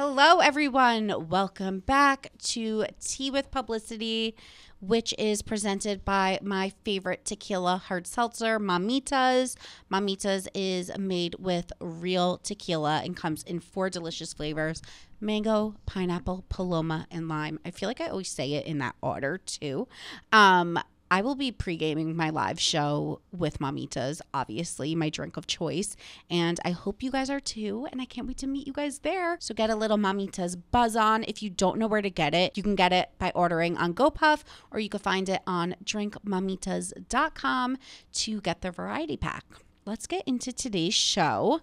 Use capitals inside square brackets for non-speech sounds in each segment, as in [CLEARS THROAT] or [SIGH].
Hello, everyone. Welcome back to Tea with Publicity, which is presented by my favorite tequila hard seltzer, Mamitas. Mamitas is made with real tequila and comes in four delicious flavors mango, pineapple, paloma, and lime. I feel like I always say it in that order, too. Um, I will be pre gaming my live show with Mamitas, obviously, my drink of choice. And I hope you guys are too. And I can't wait to meet you guys there. So get a little Mamitas buzz on. If you don't know where to get it, you can get it by ordering on GoPuff or you can find it on drinkmamitas.com to get the variety pack. Let's get into today's show.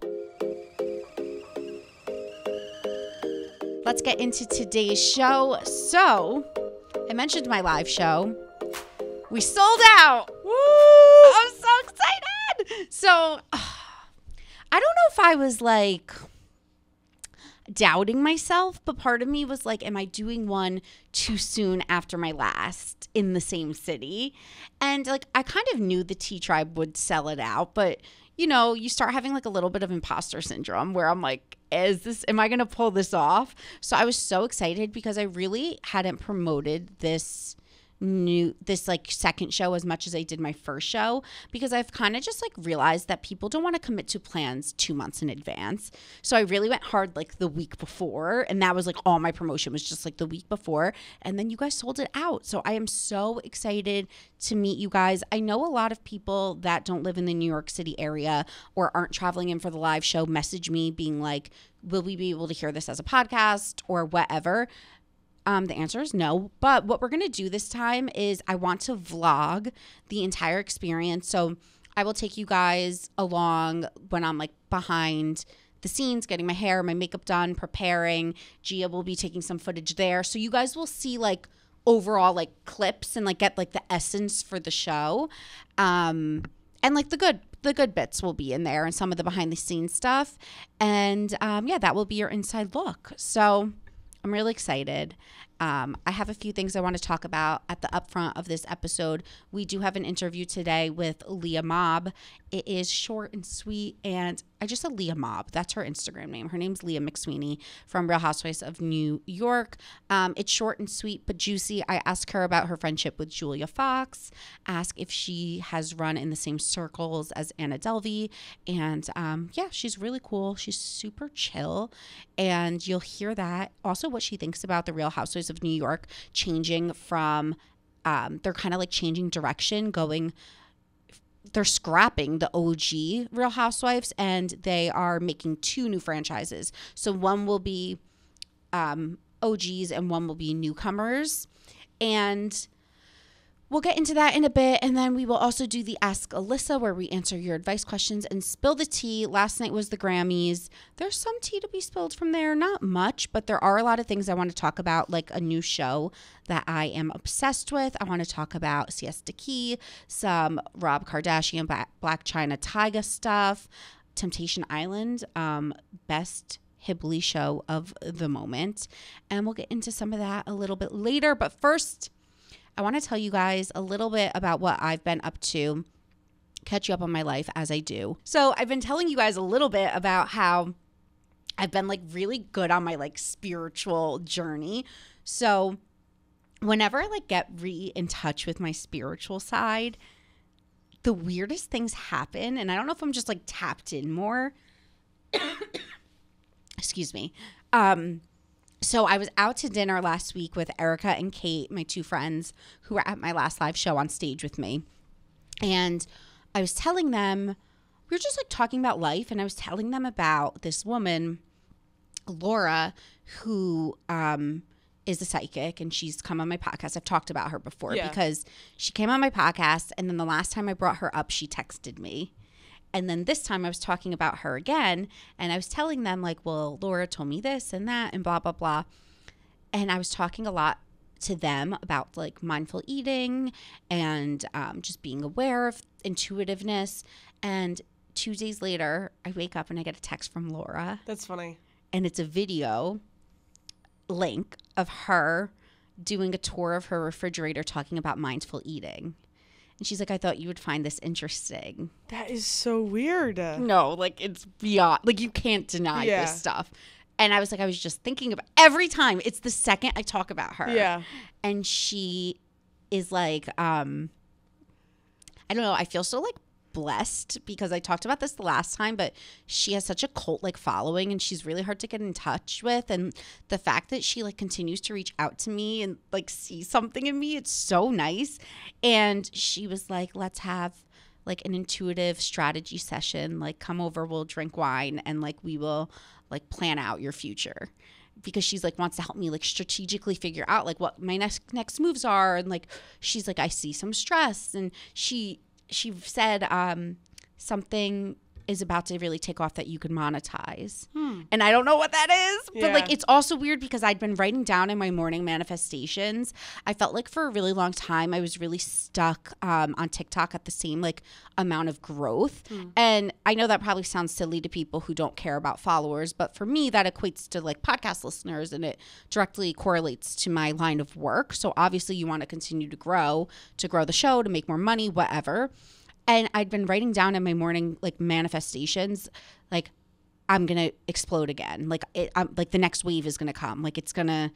Let's get into today's show. So, I mentioned my live show. We sold out. Woo! I'm so excited. So, [SIGHS] I don't know if I was like doubting myself, but part of me was like, am I doing one too soon after my last in the same city? And like, I kind of knew the T Tribe would sell it out, but you know, you start having like a little bit of imposter syndrome where I'm like, is this, am I going to pull this off? So I was so excited because I really hadn't promoted this new this like second show as much as I did my first show because I've kind of just like realized that people don't want to commit to plans 2 months in advance. So I really went hard like the week before and that was like all my promotion was just like the week before and then you guys sold it out. So I am so excited to meet you guys. I know a lot of people that don't live in the New York City area or aren't traveling in for the live show message me being like will we be able to hear this as a podcast or whatever. Um, the answer is no. But what we're going to do this time is I want to vlog the entire experience. So I will take you guys along when I'm like behind the scenes, getting my hair, my makeup done, preparing. Gia will be taking some footage there. So you guys will see like overall like clips and like get like the essence for the show. Um, and like the good the good bits will be in there and some of the behind the scenes stuff. And um, yeah, that will be your inside look. So I'm really excited. Um, I have a few things I want to talk about at the upfront of this episode. We do have an interview today with Leah Mob. It is short and sweet, and I just said Leah Mob. That's her Instagram name. Her name's Leah McSweeney from Real Housewives of New York. Um, it's short and sweet but juicy. I ask her about her friendship with Julia Fox, ask if she has run in the same circles as Anna Delvey, and um, yeah, she's really cool. She's super chill, and you'll hear that. Also, what she thinks about the Real Housewives of New York changing from, um, they're kind of like changing direction, going they're scrapping the OG Real Housewives and they are making two new franchises. So one will be um, OGs and one will be newcomers. And We'll get into that in a bit. And then we will also do the Ask Alyssa, where we answer your advice questions and spill the tea. Last night was the Grammys. There's some tea to be spilled from there. Not much, but there are a lot of things I want to talk about, like a new show that I am obsessed with. I want to talk about Siesta Key, some Rob Kardashian, Blac Chyna Tyga stuff, Temptation Island, um, best Hibbley show of the moment. And we'll get into some of that a little bit later. But first, I want to tell you guys a little bit about what I've been up to, catch you up on my life as I do. So, I've been telling you guys a little bit about how I've been like really good on my like spiritual journey. So, whenever I like get re in touch with my spiritual side, the weirdest things happen. And I don't know if I'm just like tapped in more. [COUGHS] Excuse me. Um, so I was out to dinner last week with Erica and Kate, my two friends who were at my last live show on stage with me. And I was telling them, we were just like talking about life, and I was telling them about this woman, Laura, who um, is a psychic, and she's come on my podcast. I've talked about her before yeah. because she came on my podcast, and then the last time I brought her up, she texted me. And then this time I was talking about her again and I was telling them, like, well, Laura told me this and that and blah, blah, blah. And I was talking a lot to them about like mindful eating and um, just being aware of intuitiveness. And two days later, I wake up and I get a text from Laura. That's funny. And it's a video link of her doing a tour of her refrigerator talking about mindful eating. And she's like, I thought you would find this interesting. That is so weird. No, like it's beyond, like you can't deny yeah. this stuff. And I was like, I was just thinking about every time. It's the second I talk about her. Yeah. And she is like, um, I don't know. I feel so like blessed because I talked about this the last time, but she has such a cult like following and she's really hard to get in touch with. And the fact that she like continues to reach out to me and like see something in me, it's so nice. And she was like, let's have like an intuitive strategy session. Like, come over, we'll drink wine and like we will like plan out your future because she's like wants to help me like strategically figure out like what my next next moves are and like she's like I see some stress and she she said um something is about to really take off that you can monetize. And I don't know what that is, but like it's also weird because I'd been writing down in my morning manifestations. I felt like for a really long time I was really stuck um, on TikTok at the same like amount of growth. And I know that probably sounds silly to people who don't care about followers, but for me that equates to like podcast listeners and it directly correlates to my line of work. So obviously you want to continue to grow, to grow the show, to make more money, whatever and I'd been writing down in my morning like manifestations, like I'm gonna explode again. Like it, I'm like the next wave is gonna come. Like it's gonna.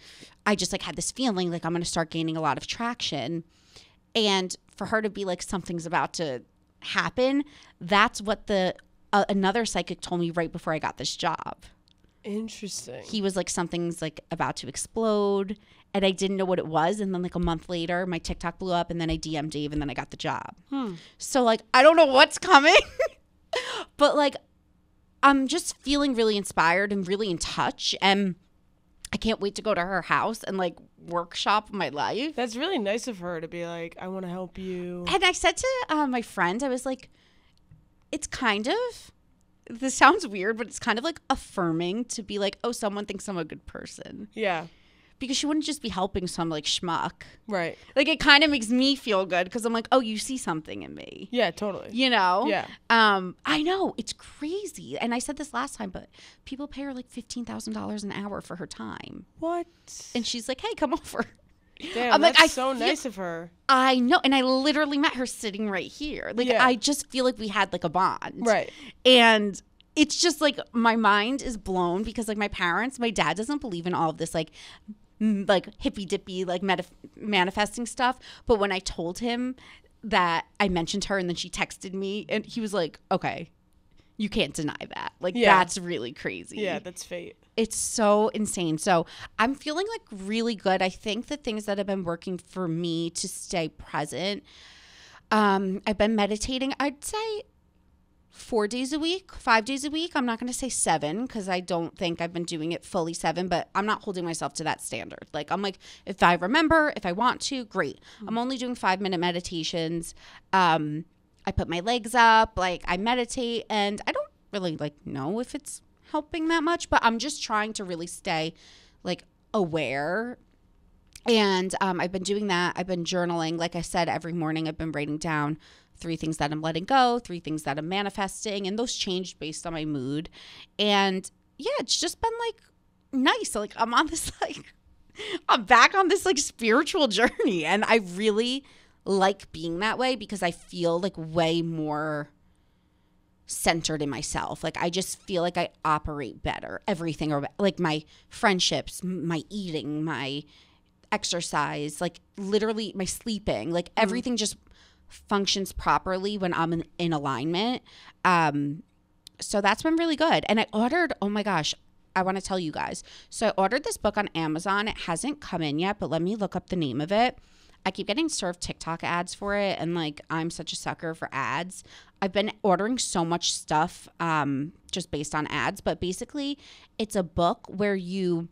I just like had this feeling like I'm gonna start gaining a lot of traction, and for her to be like something's about to happen, that's what the uh, another psychic told me right before I got this job. Interesting. He was like something's like about to explode, and I didn't know what it was. And then like a month later, my TikTok blew up, and then I DM'd Dave, and then I got the job. So like I don't know what's coming, [LAUGHS] but like I'm just feeling really inspired and really in touch, and I can't wait to go to her house and like workshop my life. That's really nice of her to be like, I want to help you. And I said to uh, my friend, I was like, it's kind of. This sounds weird, but it's kind of like affirming to be like, oh, someone thinks I'm a good person. Yeah. Because she wouldn't just be helping some like schmuck. Right. Like it kind of makes me feel good because I'm like, oh, you see something in me. Yeah, totally. you know Yeah. um i know it's crazy and i said this last time but people pay her like $15000 an hour for her time What? and she's like hey come [LAUGHS] over Damn, I'm like, that's I so feel- nice of her. i know and i literally met her sitting right here like Yeah. i just feel like we had like a bond Right. and it's just like my mind is blown because like my parents my dad doesn't believe in all of this like like hippy dippy like meta- manifesting stuff but when i told him that i mentioned her and then she texted me and he was like okay you can't deny that like Yeah. that's really crazy Yeah, that's fate. it's so insane. So I'm feeling like really good. I think the things that have been working for me to stay present. Um, I've been meditating. I'd say four days a week, five days a week. I'm not going to say seven because I don't think I've been doing it fully seven, but I'm not holding myself to that standard. Like, I'm like, if I remember, if I want to, great. I'm only doing five minute meditations. Um, I put my legs up, like, I meditate, and I don't really like know if it's helping that much, but I'm just trying to really stay like aware and um, I've been doing that. I've been journaling. Like I said, every morning I've been writing down three things that I'm letting go, three things that I'm manifesting, and those changed based on my mood. And yeah, it's just been like nice. Like I'm on this [LAUGHS] like I'm back on this like spiritual [LAUGHS] journey, and I really like being that way because I feel like way more centered in myself. Like I just feel like I operate better. Everything or like my friendships, my eating, my exercise, like literally my sleeping, like everything just functions properly when I'm in, in alignment. Um so that's been really good. And I ordered, oh my gosh, I want to tell you guys. So I ordered this book on Amazon. It hasn't come in yet, but let me look up the name of it. I keep getting served TikTok ads for it, and like I'm such a sucker for ads. I've been ordering so much stuff um, just based on ads, but basically, it's a book where you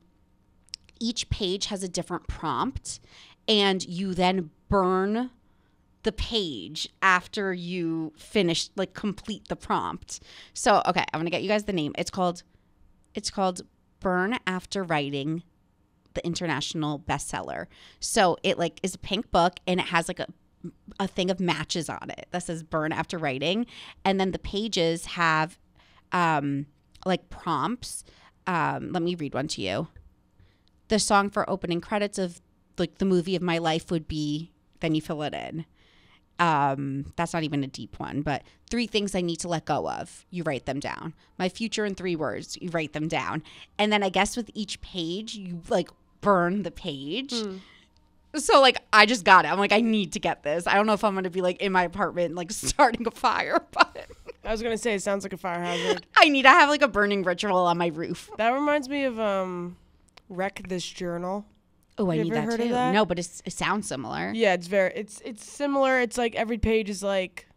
each page has a different prompt, and you then burn the page after you finish like complete the prompt. So okay, I'm gonna get you guys the name. It's called it's called Burn After Writing the international bestseller. So it like is a pink book and it has like a a thing of matches on it that says burn after writing and then the pages have um like prompts um let me read one to you the song for opening credits of like the movie of my life would be then you fill it in um, that's not even a deep one, but three things I need to let go of. You write them down. My future in three words. You write them down. And then I guess with each page, you like burn the page. So like I just got it. I'm like I need to get this. I don't know if I'm gonna be like in my apartment like [LAUGHS] starting a fire, [LAUGHS] but I was gonna say it sounds like a fire hazard. [LAUGHS] I need to have like a burning ritual on my roof. that reminds me of um, wreck this journal. Oh, I You need that too. that? No, but it's, it sounds similar. Yeah, it's very it's it's similar. It's like every page is like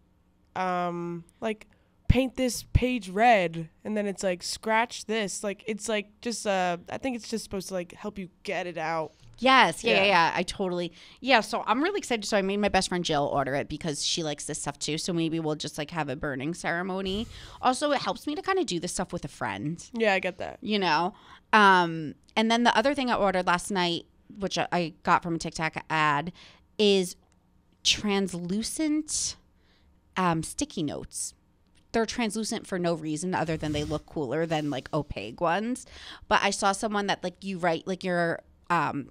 um like paint this page red and then it's like scratch this. Like it's like just uh I think it's just supposed to like help you get it out. Yes, yeah, yeah, Yeah. yeah. I totally, yeah. So I'm really excited. So I made my best friend Jill order it because she likes this stuff too. So maybe we'll just like have a burning ceremony. Also, it helps me to kind of do this stuff with a friend, Yeah, I get that. you know. Um, and then the other thing I ordered last night, which I- I got from a TikTok ad, is translucent um, sticky notes. They're translucent for no reason other than they look cooler than like opaque ones. But I saw someone that like you write like your um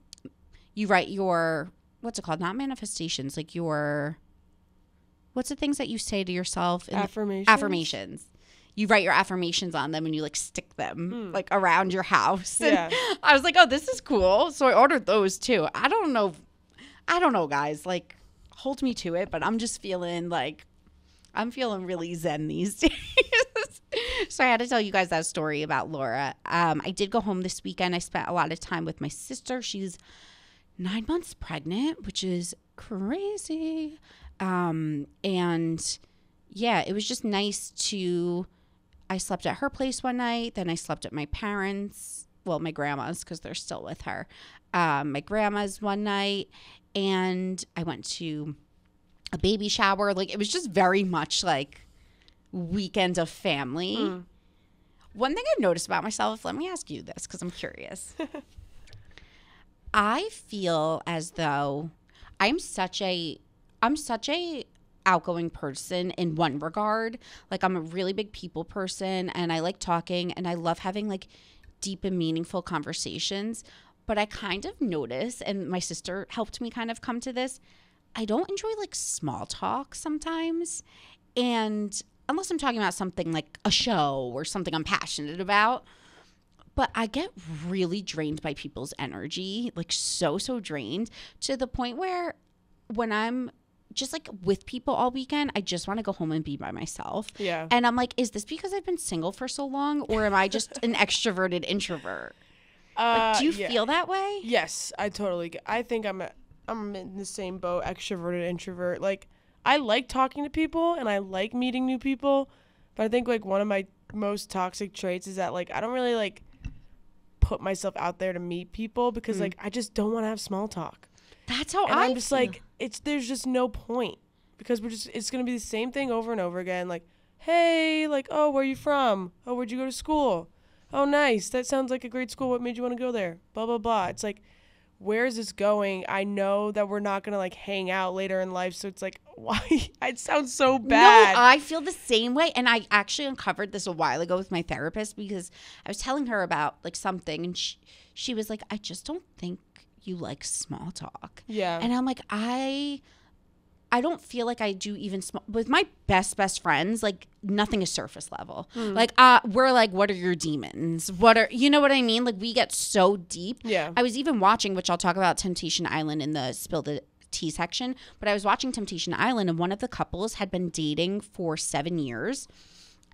you write your what's it called? Not manifestations, like your what's the things that you say to yourself in the- Affirmations. affirmations. You write your affirmations on them and you like stick them like around your house. And [LAUGHS] Yeah. I was like, "Oh, this is cool." So I ordered those too. I don't know I don't know, guys. Like hold me to it, but I'm just feeling like I'm feeling really zen these [LAUGHS] days. so I had to tell you guys that story about Laura. Um, I did go home this weekend. I spent a lot of time with my sister. She's nine months pregnant, which is crazy. Um, and yeah, it was just nice to. I slept at her place one night. Then I slept at my parents. Well, my grandma's because they're still with her. Um, my grandma's one night, and I went to a baby shower. Like it was just very much like weekend of family. Mm. One thing I've noticed about myself, let me ask you this because I'm curious. [LAUGHS] I feel as though I'm such a I'm such a outgoing person in one regard. Like I'm a really big people person and I like talking and I love having like deep and meaningful conversations. But I kind of notice, and my sister helped me kind of come to this. I don't enjoy like small talk sometimes. And unless I'm talking about something like a show or something I'm passionate about, but I get really drained by people's energy, like so, so drained to the point where when I'm just like with people all weekend, I just want to go home and be by myself. Yeah. And I'm like, is this because I've been single for so long or am I just an extroverted introvert? Uh, Do you yeah. feel that way? Yes, I totally get. I think I'm a, I'm in the same boat, extroverted, introvert. Like I like talking to people and I like meeting new people, but I think like one of my most toxic traits is that like I don't really like put myself out there to meet people because hmm. like I just don't want to have small talk. That's how And I I'm just feel. like it's there's just no point because we're just it's going to be the same thing over and over again like hey, like oh, where are you from? Oh, where'd you go to school? Oh, nice. That sounds like a great school. What made you want to go there? Blah blah blah. It's like where is this going? I know that we're not gonna like hang out later in life, so it's like, [LAUGHS] why? It sounds so bad. No, I feel the same way. And I actually uncovered this a while ago with my therapist because I was telling her about like something and she, she was like, I just don't think you like small talk. yeah. And I'm like, I I don't feel like I do even small with my best best friends, like nothing is surface level. Hmm. Like uh we're like, what are your demons? What are you know what I mean? Like we get so deep. Yeah. I was even watching, which I'll talk about Temptation Island in the spill the tea section, but I was watching Temptation Island and one of the couples had been dating for seven years.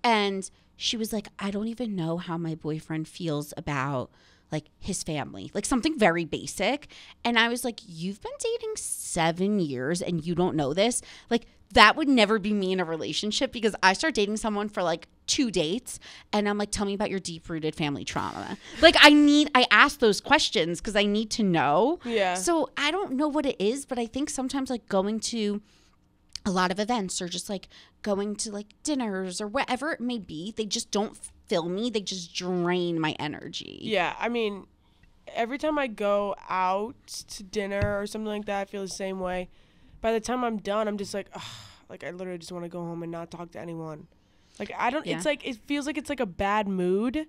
And she was like, I don't even know how my boyfriend feels about like his family, like something very basic. And I was like, You've been dating seven years and you don't know this? Like, that would never be me in a relationship because I start dating someone for like two dates and I'm like, Tell me about your deep rooted family trauma. Like, I need, I ask those questions because I need to know. Yeah. So I don't know what it is, but I think sometimes like going to, a lot of events or just like going to like dinners or whatever it may be they just don't fill me they just drain my energy Yeah, I mean, every time I go out to dinner or something like that, I feel the same way. By the time I'm done, I'm just like, Ugh, like I literally just want to go home and not talk to anyone. Like I don't. Yeah. It's like it feels like it's like a bad mood,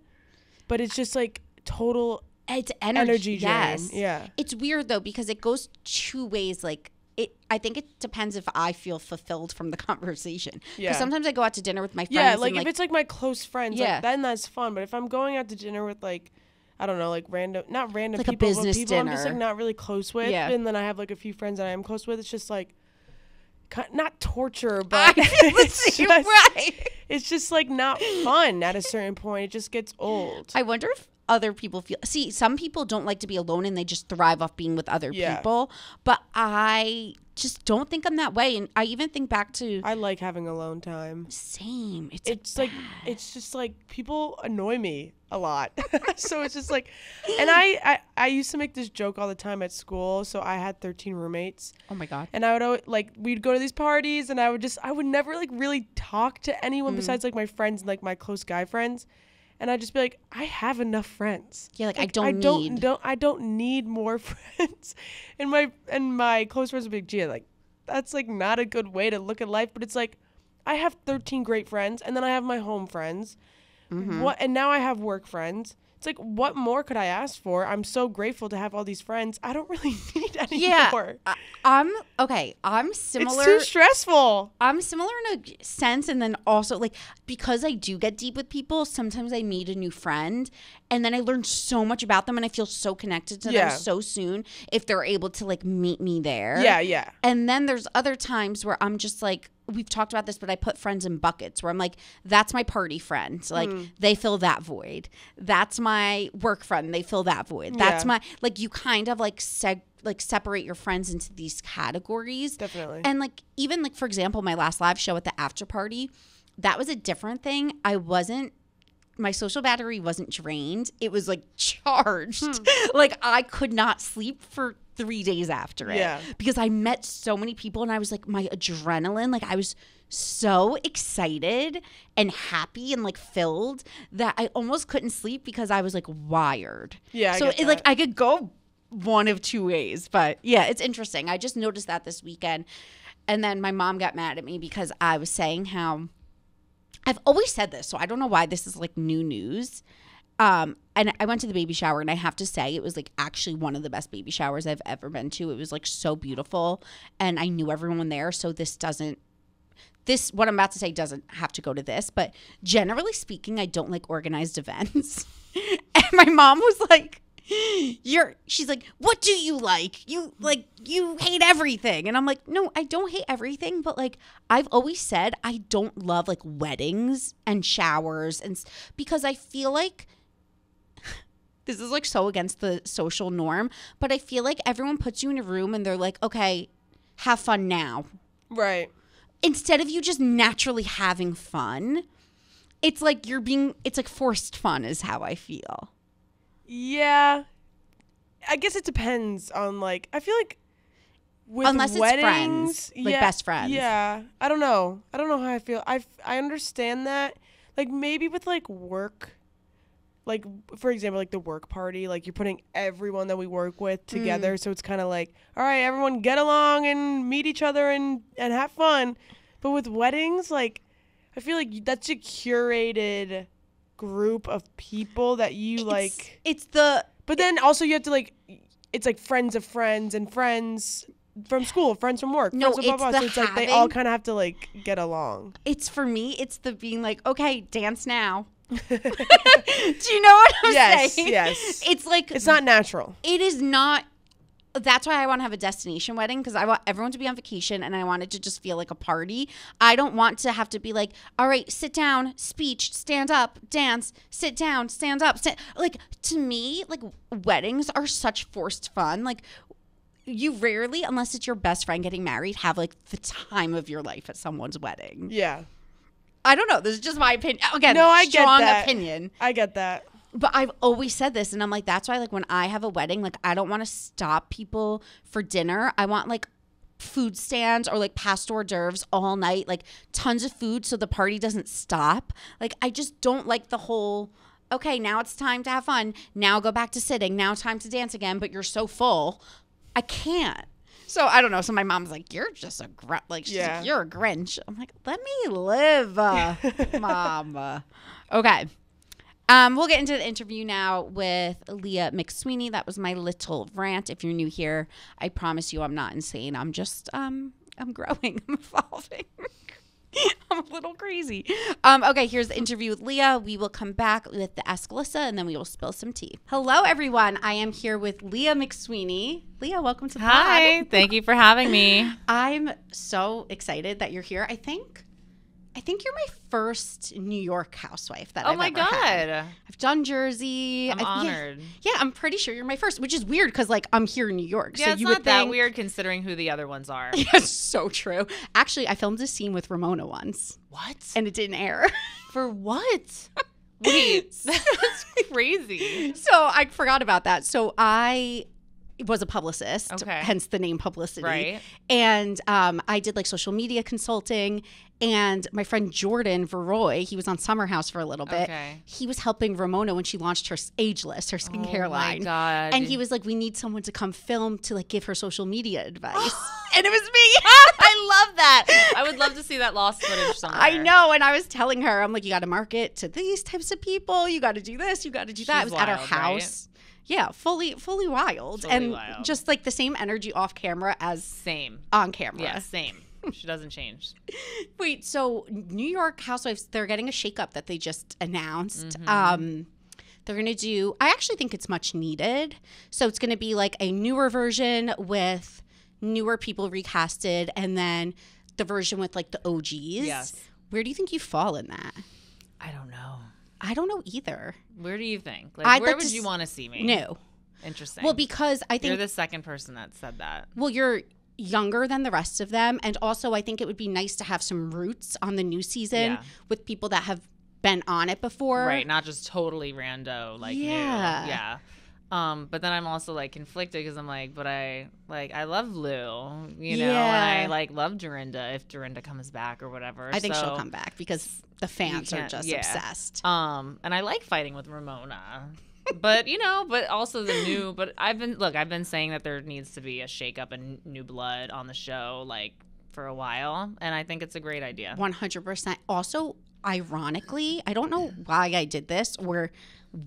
but it's just like total it's energy, energy drain. yes Yeah. it's weird though because it goes two ways like it I think it depends if I feel fulfilled from the [LAUGHS] conversation. Because Yeah. sometimes I go out to dinner with my friends. Yeah, and, like, if it's like my close friends, Yeah. like, then that's fun. But if I'm going out to dinner with like, I don't know, like random, not random Like a people, business but people I'm just like not really close with, Yeah. and then I have like a few friends that I am close with. It's just like, not torture, [LAUGHS] but [LAUGHS] it's just, way. it's just like not fun at a certain point. It just gets old. I wonder if other people feel see some people don't like to be alone and they just thrive off being with other Yeah. people but i just don't think i'm that way and i even think back to I like having alone time. same it's, It's like it's just like people annoy me a lot. [LAUGHS] so it's just like and I, I I used to make this joke all the time at school. So I had 13 roommates oh my god and I would always, like we'd go to these parties and I would just I would never like really talk to anyone Mm. besides like my friends and like my close guy friends. And I'd just be like, I have enough friends. Yeah, like, I I don't I don't need- don't I don't need more [LAUGHS] friends. And my and my close friends would be like, gee, like that's like not a good way to look at life. But it's like I have 13 great friends, and then I have my home friends. Mm-hmm. What and now I have work friends. It's like what more could I ask for? I'm so grateful to have all these friends. I don't [LAUGHS] really need any yeah more. I, i'm okay i'm similar It's too stressful. I'm similar in a sense, and then also like because I do get deep with people, sometimes I meet a new friend, and then I learn so much about them, and I feel so connected to Yeah. them so soon if they're able to like meet me there. Yeah, yeah. And then there's other times where I'm just like, we've talked about this, but I put friends in buckets where I'm like, that's my party friend. Like Hmm. they fill that void. That's my work friend. They fill that void. That's Yeah. my like you kind of like seg like separate your friends into these categories. Definitely. And like even like for example, my last live show at the after party, that was a different thing. I wasn't my social battery wasn't drained. It was like charged. Hmm. [LAUGHS] like I could not sleep for 3 days after it Yeah. because I met so many people and I was like my adrenaline like I was so excited and happy and like filled that I almost couldn't sleep because I was like wired. Yeah, I So it, like. I could go one of two ways, but yeah, it's interesting. I just noticed that this weekend. And then my mom got mad at me because I was saying how I've always said this, so I don't know why this is like new news. Um, and I went to the baby shower, and I have to say, it was like actually one of the best baby showers I've ever been to. It was like so beautiful, and I knew everyone there, so this doesn't. This what I'm about to say doesn't have to go to this, but generally speaking, I don't like organized [LAUGHS] events. and my mom was like, "You're," she's like, "What do you like? You like you hate everything," and I'm like, "No, I don't hate everything, but like I've always said, I don't love like weddings and showers and because I feel like." [LAUGHS] this is like so against the social norm, but I feel like everyone puts you in a room and they're like, okay, have fun now. right. Instead of you just naturally having fun, it's like you're being, it's like forced fun, is how I feel. Yeah. I guess it depends on like I feel like with Unless it's weddings, friends, like yeah, best friends. Yeah. I don't know. I don't know how I feel. I I understand that. Like maybe with like work like for example like the work party like you're putting everyone that we work with together Mm. so it's kind of like all right everyone get along and meet each other and and have fun but with weddings like i feel like that's a curated group of people that you It's- like it's the, but then also you have to like it's like friends of friends and friends from school, friends from work. No, friends blah, it's blah, the So it's like they all kind of have to like get along. it's for me, it's the being like, okay, dance now. [LAUGHS] [LAUGHS] Do you know what I'm Yes, saying? yes. It's like, It's not natural. it is not that's why I want to have a destination wedding because I want everyone to be on vacation and I want it to just feel like a party. I don't want to have to be like, all right, sit down, speech, stand up, dance, sit down, stand up. Stand. Like to me, like weddings are such forced fun. Like you rarely, unless it's your best friend getting married, have like the time of your life at someone's wedding. Yeah, I don't know. This is just my opinion. Again, No, I get strong that. opinion I get that. But I've always said this, and I'm like, that's why, like, when I have a wedding, like, I don't want to stop people for dinner. I want like food stands or like past hors d'oeuvres all night, like tons of food, so the party doesn't stop. Like, I just don't like the whole. Okay, now it's time to have fun. Now go back to sitting. Now time to dance again. But you're so full, I can't. So I don't know. So my mom's like, "You're just a gr- like, she's Yeah. like, you're a Grinch." I'm like, "Let me live, uh, [LAUGHS] mom." Okay. Um, we'll get into the interview now with Leah McSweeney. That was my little rant. If you're new here, I promise you I'm not insane. I'm just um I'm growing. [LAUGHS] I'm evolving. [LAUGHS] I'm a little crazy. Um, okay, here's the interview with Leah. We will come back with the Ask Alyssa and then we will spill some tea. Hello, everyone. I am here with Leah McSweeney. Leah, welcome to the Hi, pod. thank you for having me. [LAUGHS] I'm so excited that you're here. I think I think you're my first New York housewife that Oh I've my ever had. god, I've done Jersey. I'm I- yeah. honored. Yeah, I'm pretty sure you're my first, which is weird because like I'm here in New York. Yeah, so it's you not that think, weird considering who the other ones are. [LAUGHS] Yes, so true. Actually, I filmed a scene with Ramona once, what? and it didn't air. [LAUGHS] For what? Wait, [LAUGHS] that's crazy. so I forgot about that. So I was a publicist, Okay. hence the name publicity. Right. And um, I did like social media consulting. And my friend Jordan Verroi, he was on Summer House for a little bit. Okay. He was helping Ramona when she launched her Ageless, her oh skincare oh line. my god. And he was like, "We need someone to come film to like give her social media advice," [GASPS] and it was me. [LAUGHS] I love that. I would love to see that lost footage somewhere. I know, and I was telling her, I'm like, "You got to market to these types of people. You got to do this. You got to do that." It She's was at her wild, right? house. Yeah, fully, fully wild, Fully and wild. just like the same energy off camera as Same. on camera. Yeah, same. She doesn't change. [LAUGHS] Wait, so New York Housewives, they're getting a shakeup that they just announced. Mm-hmm. Um, they're going to do, I actually think it's much needed. So it's going to be like a newer version with newer people recasted and then the version with like the OGs. Yes. Where do you think you fall in that? I don't know. I don't know either. Where do you think? Like, I'd where like would you s- want to see me? No. Interesting. Well, because I think, you're the second person that said that. well, you're younger than the rest of them. And also, I think it would be nice to have some roots on the new season Yeah. with people that have been on it before. right not just totally rando like new. Yeah. yeah um but then i'm also like conflicted because i'm like but i like i love lou you know and i like love dorinda if dorinda comes back or whatever I think so, she'll come back because the fans are just yeah. obsessed. um and i like fighting with ramona but you know but also the new but i've been look i've been saying that there needs to be a shakeup and new blood on the show like for a while and i think it's a great idea 100%. Also, ironically, I don't know why I did this or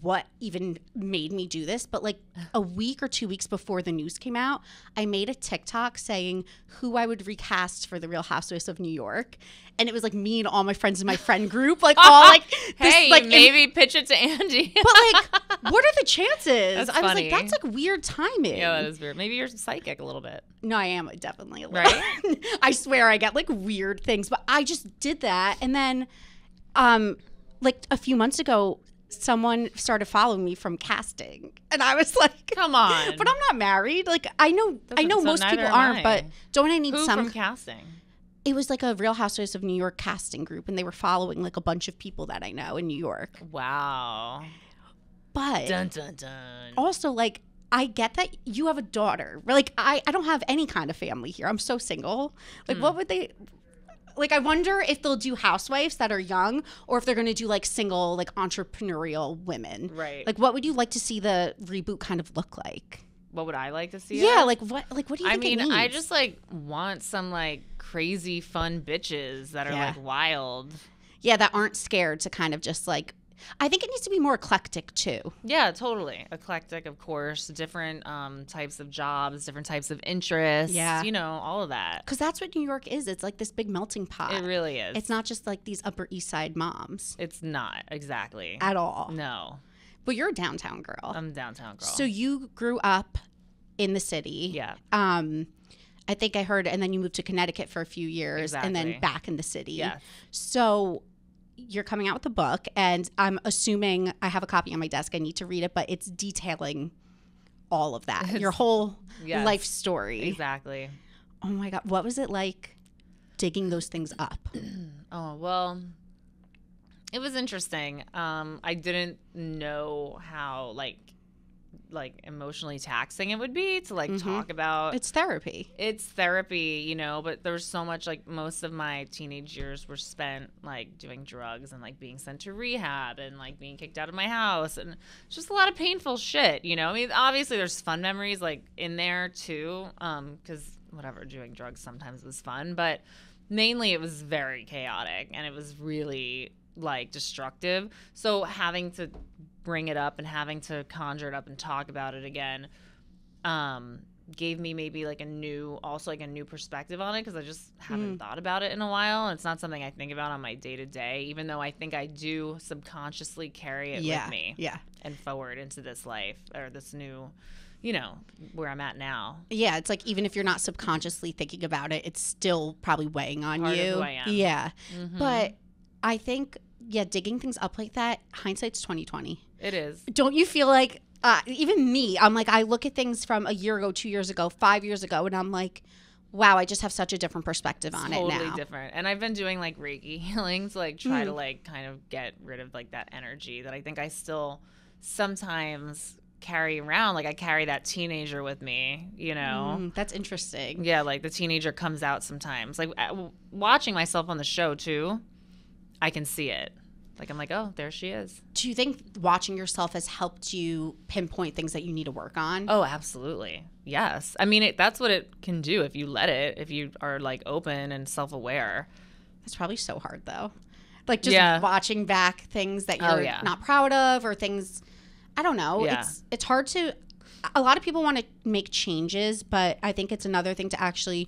what even made me do this, but like a week or two weeks before the news came out, I made a TikTok saying who I would recast for the Real Housewives of New York. And it was like me and all my friends in my friend group, like [LAUGHS] all like this, hey like in- maybe pitch it to andy but like, [LAUGHS] what are the chances? That's I was funny. like, that's like weird timing. yeah that is weird maybe you're psychic a little bit No, I am definitely a little. Right? [LAUGHS] I swear I get like weird things, but I just did that, and then, um, like a few months ago, someone started following me from casting, and I was [LAUGHS] like, come [LAUGHS] on But I'm not married. Like I know, I Doesn't- know so most people aren't, I. but don't I need Who some? from casting? it was like a Real Housewives of New York casting group, and they were following like a bunch of people that I know in New York. Wow. But Dun dun dun. also like I get that you have a daughter. Like I, I don't have any kind of family here. I'm so single. Like Hmm. what would they like I wonder if they'll do housewives that are young or if they're going to do like single like entrepreneurial women. Right. Like what would you like to see the reboot kind of look like? what would I like to see? Yeah, it? like what like what do you I think mean, I just like want some like crazy fun bitches that are Yeah. like wild. Yeah, that aren't scared to kind of just like I think it needs to be more eclectic too. Yeah, totally. Eclectic, of course. Different um, types of jobs, different types of interests. Yeah. You know, all of that. Cuz that's what New York is. It's like this big melting pot. It really is. it's not just like these Upper East Side moms It's not exactly. at all. no, But you're a downtown girl. I'm a downtown girl. So you grew up in the city. yeah, Um, I think I heard, and then you moved to Connecticut for a few years, and then back in the city. yeah. So you're coming out with a book, and I'm assuming I have a copy on my desk. I need to read it, but it's detailing all of that, your whole Yes. life story. Exactly. Oh my god, what was it like digging those things up? [CLEARS THROAT] Oh well, it was interesting. Um, I didn't know how like like emotionally taxing it would be to like Mhm. talk about It's therapy. it's therapy, you know, but there's so much like most of my teenage years were spent like doing drugs and like being sent to rehab and like being kicked out of my house and just a lot of painful shit, you know. I mean, obviously there's fun memories like in there too, um, because whatever doing drugs sometimes was fun, but mainly it was very chaotic and it was really like destructive. So having to bring it up and having to conjure it up and talk about it again um gave me maybe like a new also like a new perspective on it because I just haven't Mm. thought about it in a while. It's not something I think about on my day to day, even though I think I do subconsciously carry it yeah. with me Yeah. and forward into this life or this new, you know, where I'm at now. Yeah, it's like even if you're not subconsciously thinking about it, it's still probably weighing on Part of you. who I am. Yeah. Mhm. But I think yeah, digging things up like that, hindsight's 2020. It is. Don't you feel like uh, even me, I'm like I look at things from a year ago, 2 years ago, 5 years ago and I'm like wow, I just have such a different perspective on totally it now. different. And I've been doing like Reiki [LAUGHS] healing to like try to Mm. like kind of get rid of like that energy that I think I still sometimes carry around. Like I carry that teenager with me, you know. Mm, that's interesting. Yeah, like the teenager comes out sometimes. Like uh, watching myself on the show too, I can see it. Like I'm like, oh, there she is. Do you think watching yourself has helped you pinpoint things that you need to work on? Oh, absolutely. Yes. I mean, it, that's what it can do if you let it. If you are like open and self-aware. That's probably so hard though. Like just Yeah. watching back things that Oh, you're yeah. not proud of or things I don't know. Yeah. It's it's hard to a lot of people want to make changes, but I think it's another thing to actually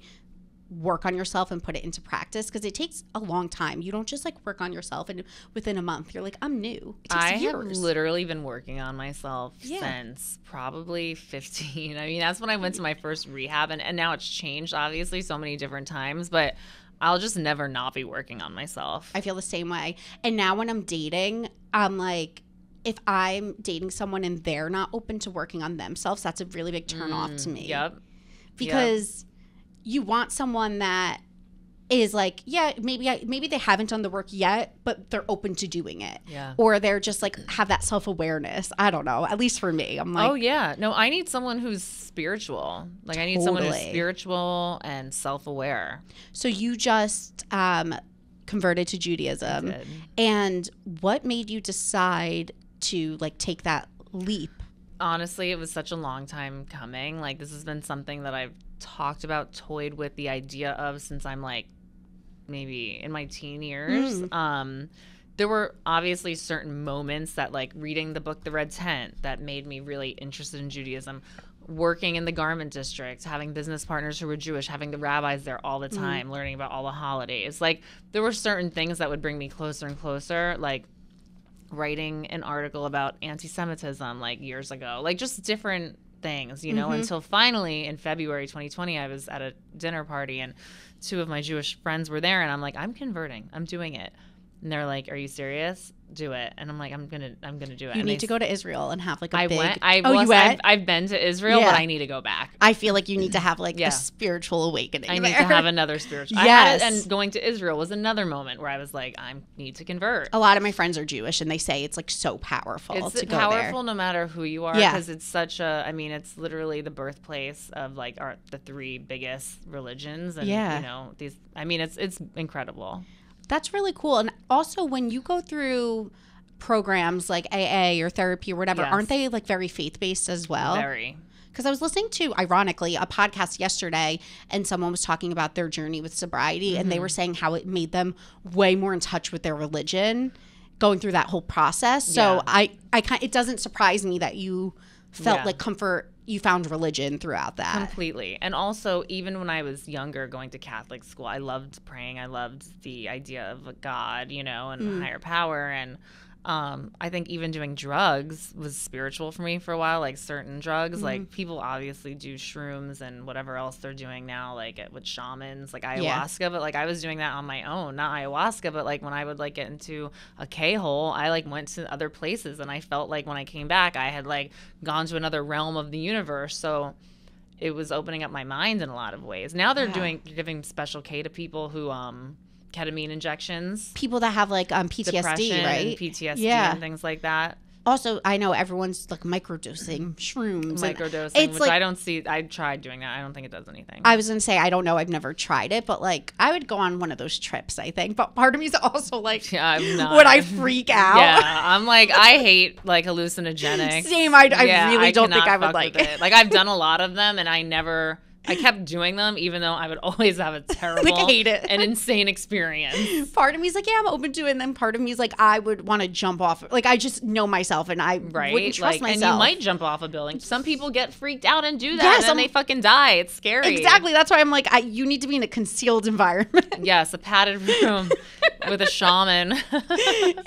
work on yourself and put it into practice because it takes a long time. You don't just like work on yourself and within a month you're like I'm new. It takes I have years. literally been working on myself Yeah. since probably [LAUGHS] 15. I mean, that's when I went to my first rehab, and, and now it's changed, obviously, so many different times, but I'll just never not be working on myself. I feel the same way. And now when I'm dating, I'm like, if I'm dating someone and they're not open to working on themselves, that's a really big turn off to Mm, me. Yep. Because you want someone that is like, yeah, maybe I, maybe they haven't done the work yet, but they're open to doing it. Yeah. Or they're just like have that self awareness. I don't know. At least for me, I'm like, oh yeah, no. I need someone who's spiritual. Like I need someone who's spiritual and self-aware. so you just um, converted to Judaism, and what made you decide to like take that leap? honestly, it was such a long time coming. Like this has been something that I've talked about, toyed with the idea of since I'm like maybe in my teen years. Mm. Um there were obviously certain moments that like reading the book The Red Tent that made me really interested in Judaism. Working in the garment district, having business partners who were Jewish, having the rabbis there all the time, learning about all the holidays. Like there were certain things that would bring me closer and closer. Like writing an article about anti-Semitism like years ago, like just different things, you know. Mhm. Until finally in February 2020, I was at a dinner party and two of my Jewish friends were there, and I'm like, I'm converting, I'm doing it, and they're like, Are you serious? Do it, and I'm like, I'm gonna, I'm gonna do it. You And need they to go to Israel and have like a I big. went. I oh, was, you went. I've, I've been to Israel, Yeah. but I need to go back. I feel like you need to have like Yeah. a spiritual awakening. I need there. to have another spiritual. I it, Yes. and going to Israel was another moment where I was like, I need to convert. a lot of my friends are Jewish, and they say it's like so powerful it's to go there. It's powerful no matter who you are Yeah. because it's such a i mean it's literally the birthplace of like our the three biggest religions and Yeah. you know these i mean it's it's incredible That's really cool. And also, when you go through programs like AA or therapy or whatever, Yes. aren't they like very faith based as well? very Because I was listening to, ironically, a podcast yesterday, and someone was talking about their journey with sobriety, and they Mm-hmm. were saying how it made them way more in touch with their religion, going through that whole process. So Yeah. I, I it doesn't surprise me that you felt Yeah. like comfort. You found religion throughout that. completely and also even when i was younger going to catholic school i loved praying i loved the idea of a god you know and Mm. a higher power and um, I think even doing drugs was spiritual for me for a while, like certain drugs. Mm-hmm. Like people obviously do shrooms and whatever else they're doing now, like with shamans, like ayahuasca. Yeah. But like I was doing that on my own, not ayahuasca. But like when I would like get into a K hole, I like went to other places, and I felt like when I came back, I had like gone to another realm of the universe. So it was opening up my mind in a lot of ways. Now they're Yeah. doing giving special K to people who um ketamine injections, People that have like um, PTSD, depression, right? and PTSD, Yeah. and things like that. Also, I know everyone's like microdosing shrooms. Microdosing, It's which like I don't see. I tried doing that. I don't think it does anything. I was gonna say I don't know. I've never tried it, but like I would go on one of those trips. I think, but part of me is also like, yeah, [LAUGHS] would I freak out? Yeah, [LAUGHS] I'm like I hate like hallucinogenics. Same, I- I Yeah, really don't think I would like it. Like I've done a lot of them, and I never I kept doing them, even though I would always have a [LAUGHS] terrible hate it. and insane experience. [LAUGHS] part of me is like, yeah, I'm open to it. And then part of me is like, I would want to jump off. Like, I just know myself and I Right? wouldn't trust like, myself. and you might jump off a building. Some people get freaked out and do that, Yeah, and some- then they fucking die. It's scary. Exactly. That's why I'm like, I, you need to be in a concealed environment. [LAUGHS] Yes, a padded room with a shaman.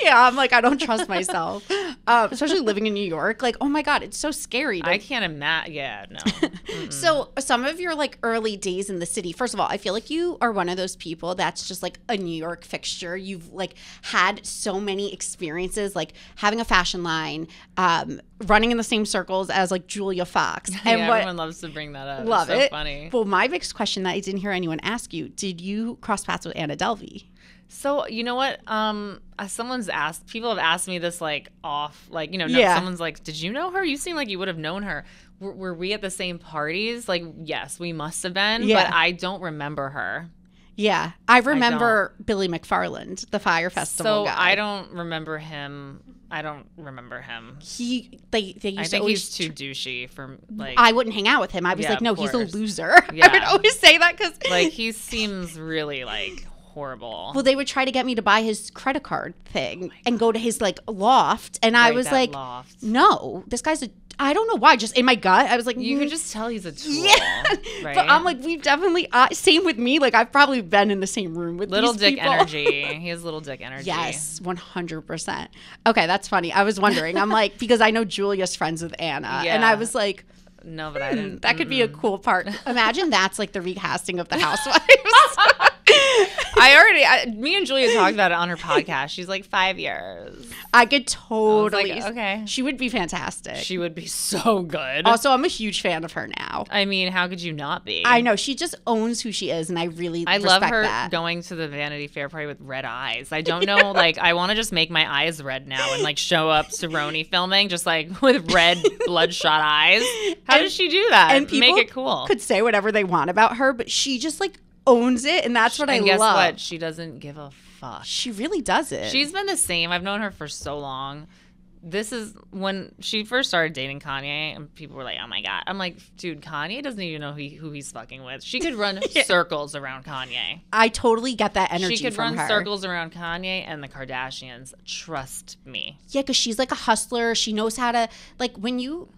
yeah, I'm like, I don't trust myself. Um, especially living in New York. Like, oh my God, it's so scary. to- I can't imagine. Yeah, no. Mm-mm. So, some of your like early days in the city, first of all, I feel like you are one of those people that's just like a New York fixture. You've like had so many experiences, like having a fashion line, um, running in the same circles as like Julia Fox. [LAUGHS] And yeah, what everyone loves to bring that up. love it's so it. funny. Well, my biggest question that I didn't hear anyone ask you: Did you cross paths with Anna Delvey? So you know what? Um, someone's asked. People have asked me this like off, like you know, no, Yeah. someone's like, "Did you know her? You seem like you would have known her." Were, were we at the same parties? Like, yes, we must have been, Yeah. but I don't remember her. Yeah, I remember Billy McFarland, the Fyre Festival So guy. I don't remember him. I don't remember him. He they they used I to think always he's too douchey for like. I wouldn't hang out with him. I was Yeah, like, no, he's a loser. [LAUGHS] I would always say that because [LAUGHS] like he seems really like horrible. well, they would try to get me to buy his credit card thing oh and go to his like loft, and I was like, loft. no, this guy's a. I don't know why. Just in my gut, I was like, You could just tell he's a tool. yeah. Right? [LAUGHS] But I'm like, we've definitely uh, same with me. Like I've probably been in the same room with little dick people. energy. [LAUGHS] He has little dick energy. Yes, one hundred percent. Okay, that's funny. I was wondering. I'm like because I know Julia's friends with Anna, and I was like, No, but I didn't. that could be a cool part. [LAUGHS] Imagine that's like the recasting of the [LAUGHS] Housewives. I already, I, me and Julia talked about it on her podcast. She's like five years. I could I totally. like, okay, She would be fantastic. she would be so good. also, I'm a huge fan of her now. I mean, how could you not be? I know she just owns who she is, and I really I love her that. going to the Vanity Fair party with red eyes. I don't know, like I want to just make my eyes red now and like show up Cerrone filming just like [LAUGHS] with red bloodshot eyes. How And- does she do that? and people make it cool. Could say whatever they want about her, but she just like owns it, and that's what and I guess love. what? She doesn't give a fuck. She really does it. She's been the same. I've known her for so long. This is when she first started dating Kanye, and people were like, "Oh my god!" I'm like, "Dude, Kanye doesn't even know who, he, who he's fucking with." She could run [LAUGHS] Yeah. circles around Kanye. I totally get that energy She could run her. circles around Kanye and the Kardashians. Trust me. Yeah, because she's like a hustler. She knows how to like when you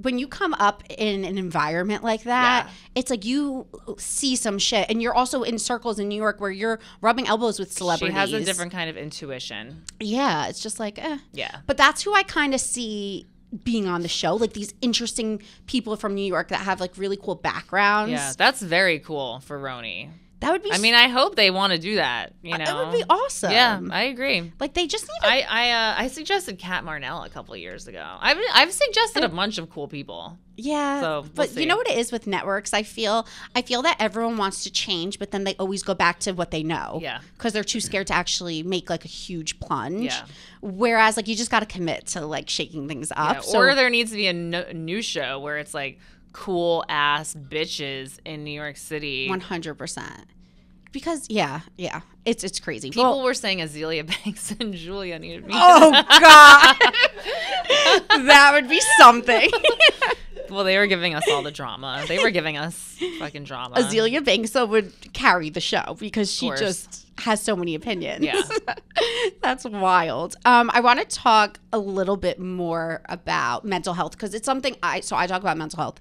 when you come up in an environment like that, Yeah. it's like you see some shit, and you're also in circles in New York where you're rubbing elbows with celebrities. She has a different kind of intuition. Yeah, it's just like, eh. Yeah. But that's who I kind of see being on the show, like these interesting people from New York that have like really cool backgrounds. Yeah, that's very cool for RHONY. That would be. I mean, I hope they want to do that. You know, that would be awesome. Yeah, I agree. like they just need. I I uh, I suggested Cat Marnell a couple of years ago. I've I've suggested a bunch of cool people. yeah, so we'll but see. you know what it is with networks. I feel I feel that everyone wants to change, but then they always go back to what they know. Yeah. because they're too scared to actually make like a huge plunge. Yeah. Whereas like you just got to commit to like shaking things up. Yeah, so or there needs to be a no- new show where it's like cool ass bitches in New York City. one hundred percent. Because yeah, yeah, it's it's crazy. People Well- were saying Azealia [LAUGHS] Banks and Julia needed to be. Oh [LAUGHS] God, that would be something. [LAUGHS] well, they were giving us all the drama. They were giving us fucking drama. Azealia Banksa would carry the show because she just has so many opinions. Yeah. That's wild. Um, I want to talk a little bit more about mental health because it's something I so I talk about mental health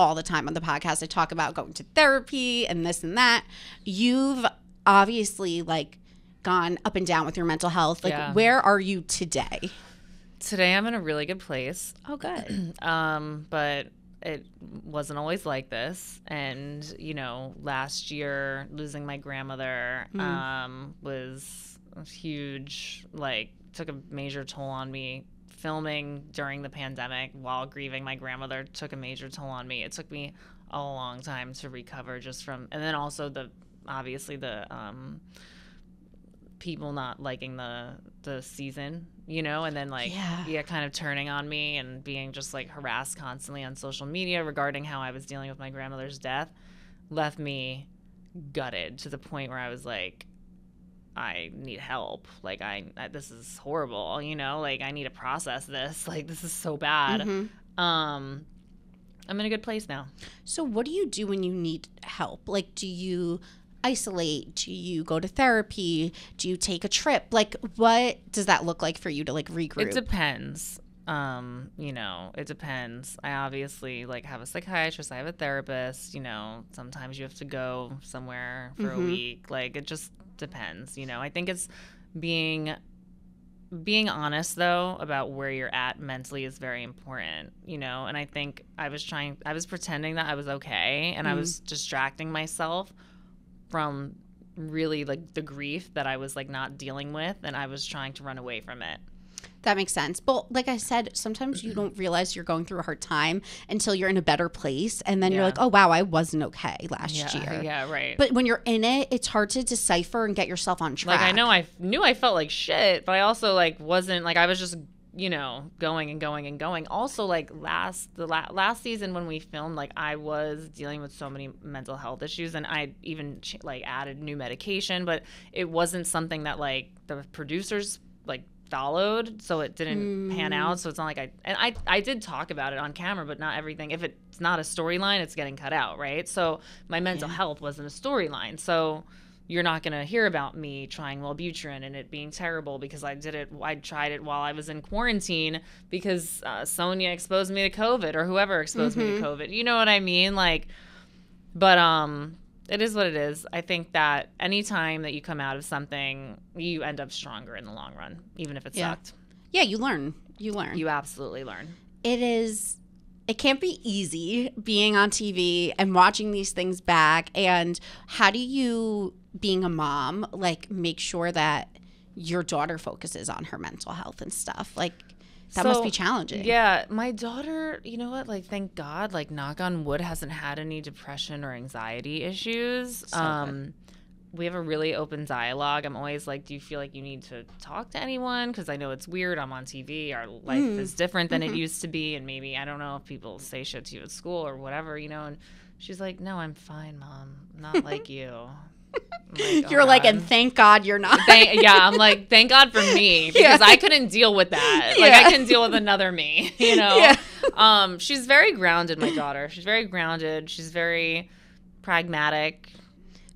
all the time on the podcast. I talk about going to therapy and this and that. You've obviously like gone up and down with your mental health. Like Yeah. where are you today? Today I'm in a really good place. [CLEARS THROAT] Oh good. [CLEARS THROAT] Um, but it wasn't always like this. And, you know, last year losing my grandmother Mm. um, was huge, like, took a major toll on me. Filming during the pandemic while grieving my grandmother took a major toll on me. It took me a long time to recover just from, and then also the obviously the um, people not liking the the season, you know, and then like Yeah. yeah, kind of turning on me and being just like harassed constantly on social media regarding how I was dealing with my grandmother's death left me gutted to the point where I was like I need help. Like I, I this is horrible, you know? Like I need to process this. [LAUGHS] Like this is so bad. Mhm. Um I'm in a good place now. So, what do you do when you need help? Like, do you isolate? Do you go to therapy? Do you take a trip? Like, what does that look like for you to like regroup? It depends. Um, you know, it depends. I obviously like have a psychiatrist, I have a therapist, you know, sometimes you have to go somewhere for Mhm. a week. Like it just depends, you know. I think it's being being honest though about where you're at mentally is very important, you know. And I think I was trying I was pretending that I was okay and I Mhm. was distracting myself from really like the grief that I was like not dealing with and I was trying to run away from it. That makes sense. But like I said, sometimes you don't realize you're going through a hard time until you're in a better place, and then you're like, oh wow, I wasn't okay last yeah, year. Yeah, right. But when you're in it, it's hard to decipher and get yourself on track. like I know I knew I felt like shit, but I also like wasn't like I was just you know going and going and going. Also like last the la- last season when we filmed, like I was dealing with so many mental health issues, and I even ch- like added new medication, but it wasn't something that like the producers like followed so it didn't pan out so it's not like i and i i did talk about it on camera but not everything if it's not a storyline it's getting cut out right so my mental Yeah. health wasn't a storyline so you're not going to hear about me trying Wellbutrin and it being terrible because I did it. I tried it while I was in quarantine because uh, Sonja exposed me to COVID or whoever exposed me to COVID. You know what I mean? Like, but um, it is what it is. I think that anytime that you come out of something, you end up stronger in the long run, even if it Yeah. sucked. Yeah, you learn. You learn. You absolutely learn. it is it can't be easy being on TV and watching these things back and how do you being a mom like make sure that your daughter focuses on her mental health and stuff like that must be challenging Yeah, my daughter, you know what? Like, thank God, like, knock on wood, hasn't had any depression or anxiety issues. So um, we have a really open dialogue. I'm always like, do you feel like you need to talk to anyone? Because I know it's weird. I'm on TV. Our life Mm. is different than Mhm. it used to be. And maybe, I don't know if people say shit to you at school or whatever, you know? And she's like, no, I'm fine, mom. I'm not [LAUGHS] like you. "Oh, you're like and thank god you're not Thank, yeah, I'm like, thank God for me [LAUGHS] because Yeah. I couldn't deal with that. Like, Yeah. I can deal with another me, [LAUGHS] you know. Yeah. Um, she's very grounded, my daughter. She's very grounded. She's very pragmatic.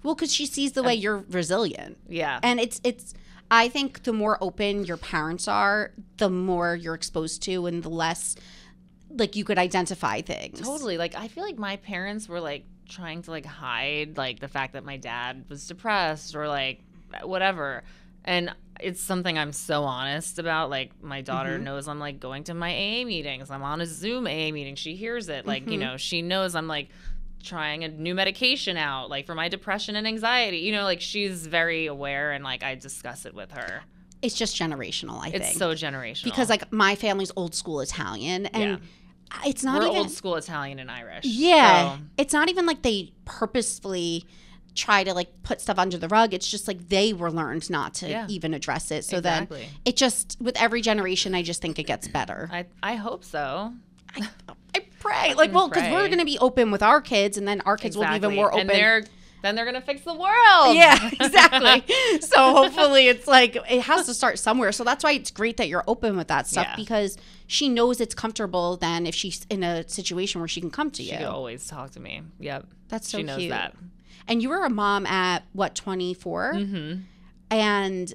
well because she sees the way you're resilient Yeah, and it's it's i think the more open your parents are the more you're exposed to and the less like you could identify things totally. Like, I feel like my parents were like trying to like hide like the fact that my dad was depressed or like whatever, and it's something I'm so honest about. Like, my daughter Mhm. knows I'm like going to my AA meetings. I'm on a Zoom AA meeting. She hears it. Like, you Mhm. know, she knows I'm like trying a new medication out, like for my depression and anxiety. You know, like she's very aware and like I discuss it with her. it's just generational i It's think so generational. because like my family's old school Italian, and it's not we're even. old school Italian and Irish. yeah, So, it's not even like they purposefully try to like put stuff under the rug. It's just like they were learned not to Yeah. even address it. So exactly. then it just with every generation, I just think it gets better. I I hope so. I I pray, like, [LAUGHS] well, because we're gonna be open with our kids, and then our kids will be even more open. And they're then they're gonna fix the world. yeah, [LAUGHS] exactly. so hopefully it's like it has to start somewhere. So that's why it's great that you're open with that stuff Yeah. because she knows it's comfortable then if she's in a situation where she can come to She you. could always talk to me. Yep. That's so she knows cute. that. And you were a mom at what 24 Mm-hmm. and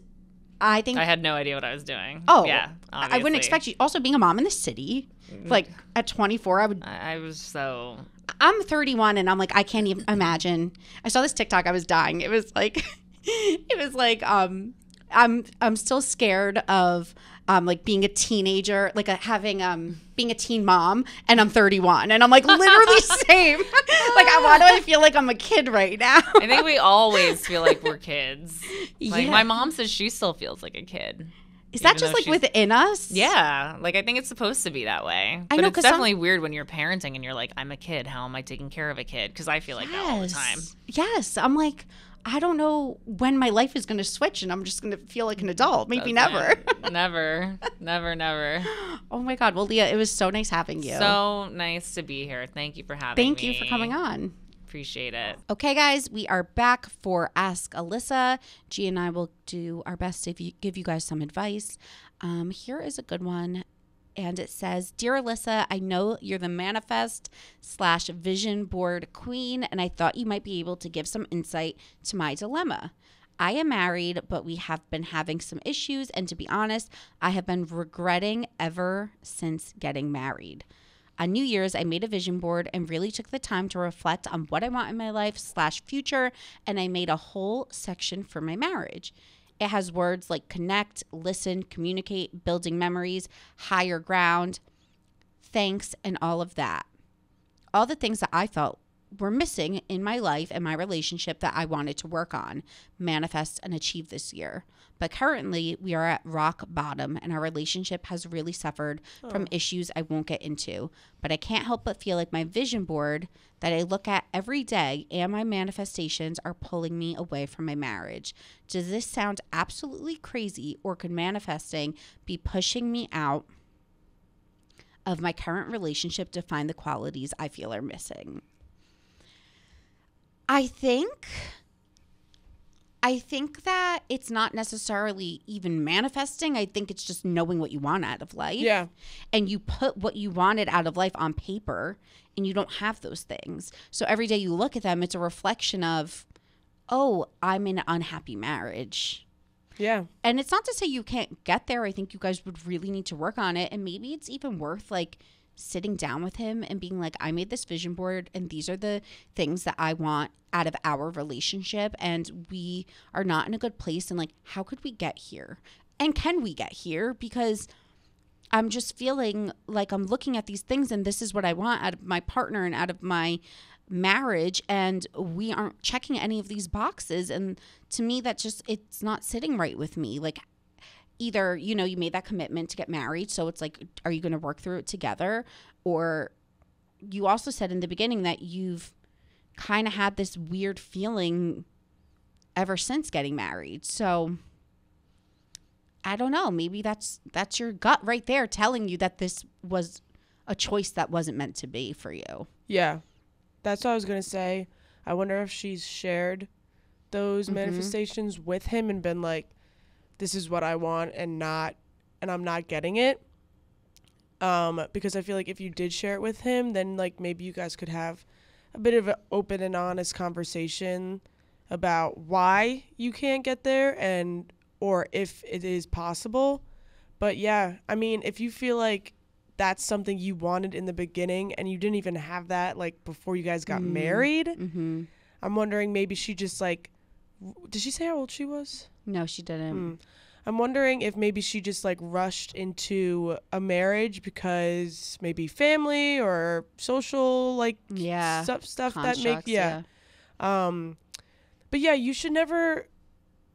I think I had no idea what I was doing. Oh, yeah. I wouldn't expect you also being a mom in the city. Like at 24 I would I, I was so I'm 31 and I'm like I can't even imagine. I saw this TikTok I was dying. It was like [LAUGHS] it was like um I'm I'm still scared of um like being a teenager, like a, having um being a teen mom and I'm 31 and I'm like literally [LAUGHS] same. [LAUGHS] like I why do I feel like I'm a kid right now? I think we always feel like we're kids. Like Yeah. my mom says she still feels like a kid. Is that just like she's- within us? Yeah, like I think it's supposed to be that way. I but know, it's definitely weird when you're parenting and you're like, I'm a kid. How am I taking care of a kid? Because I feel like that all the time. Yes. I'm like, I don't know when my life is going to switch and I'm just going to feel like an adult. Maybe [LAUGHS] never. Never, never, never. [GASPS] oh my God. Well, Leah, it was so nice having you. So nice to be here. Thank you for having Thank me. Thank you for coming on. Appreciate it. Okay, guys, we are back for Ask Alyssa. G and I will do our best to give you, guys some advice. Um, here is a good one. and it says, Dear Alyssa, I know you're the manifest slash vision board queen, and I thought you might be able to give some insight to my dilemma. I am married, but we have been having some issues, and to be honest, I have been regretting ever since getting married. On New Year's, I made a vision board and really took the time to reflect on what I want in my life slash future, and I made a whole section for my marriage. It has words like connect, listen, communicate, building memories, higher ground, thanks, and all of that. All the things that I felt were missing in my life and my relationship that I wanted to work on, manifest, and achieve this year. But currently, we are at rock bottom, and our relationship has really suffered from oh. issues I won't get into. But I can't help but feel like my vision board that I look at every day and my manifestations are pulling me away from my marriage. Does this sound absolutely crazy, or could manifesting be pushing me out? Of my current relationship to find the qualities I feel are missing. I think I think that it's not necessarily even manifesting. I think it's just knowing what you want out of life. Yeah. And you put what you wanted out of life on paper and you don't have those things. So every day you look at them, it's a reflection of, oh, I'm in an unhappy marriage. Yeah. And it's not to say you can't get there. I think you guys would really need to work on it. And maybe it's even worth like sitting down with him and being like, I made this vision board and these are the things that I want out of our relationship. And we are not in a good place. And like, how could we get here? And can we get here? Because I'm just feeling like I'm looking at these things and this is what I want out of my partner and out of my marriage and we aren't checking any of these boxes and to me that just it's not sitting right with me like either you know you made that commitment to get married so it's like are you going to work through it together or you also said in the beginning that you've kind of had this weird feeling ever since getting married so i don't know maybe that's that's your gut right there telling you that this was a choice that wasn't meant to be for you Yeah. That's what I was going to say. I wonder if she's shared those Mhm. manifestations with him and been like, this is what I want and not, and I'm not getting it. Um, because I feel like if you did share it with him, then like maybe you guys could have a bit of an open and honest conversation about why you can't get there and or if it is possible. But yeah, I mean, if you feel like that's something you wanted in the beginning and you didn't even have that like before you guys got Mm. married, mm-hmm. I'm wondering maybe she just like w- did she say how old she was? No she didn't Mm. I'm wondering if maybe she just like rushed into a marriage because maybe family or social like yeah stuff stuff that make constructs, yeah. Um but yeah, you should never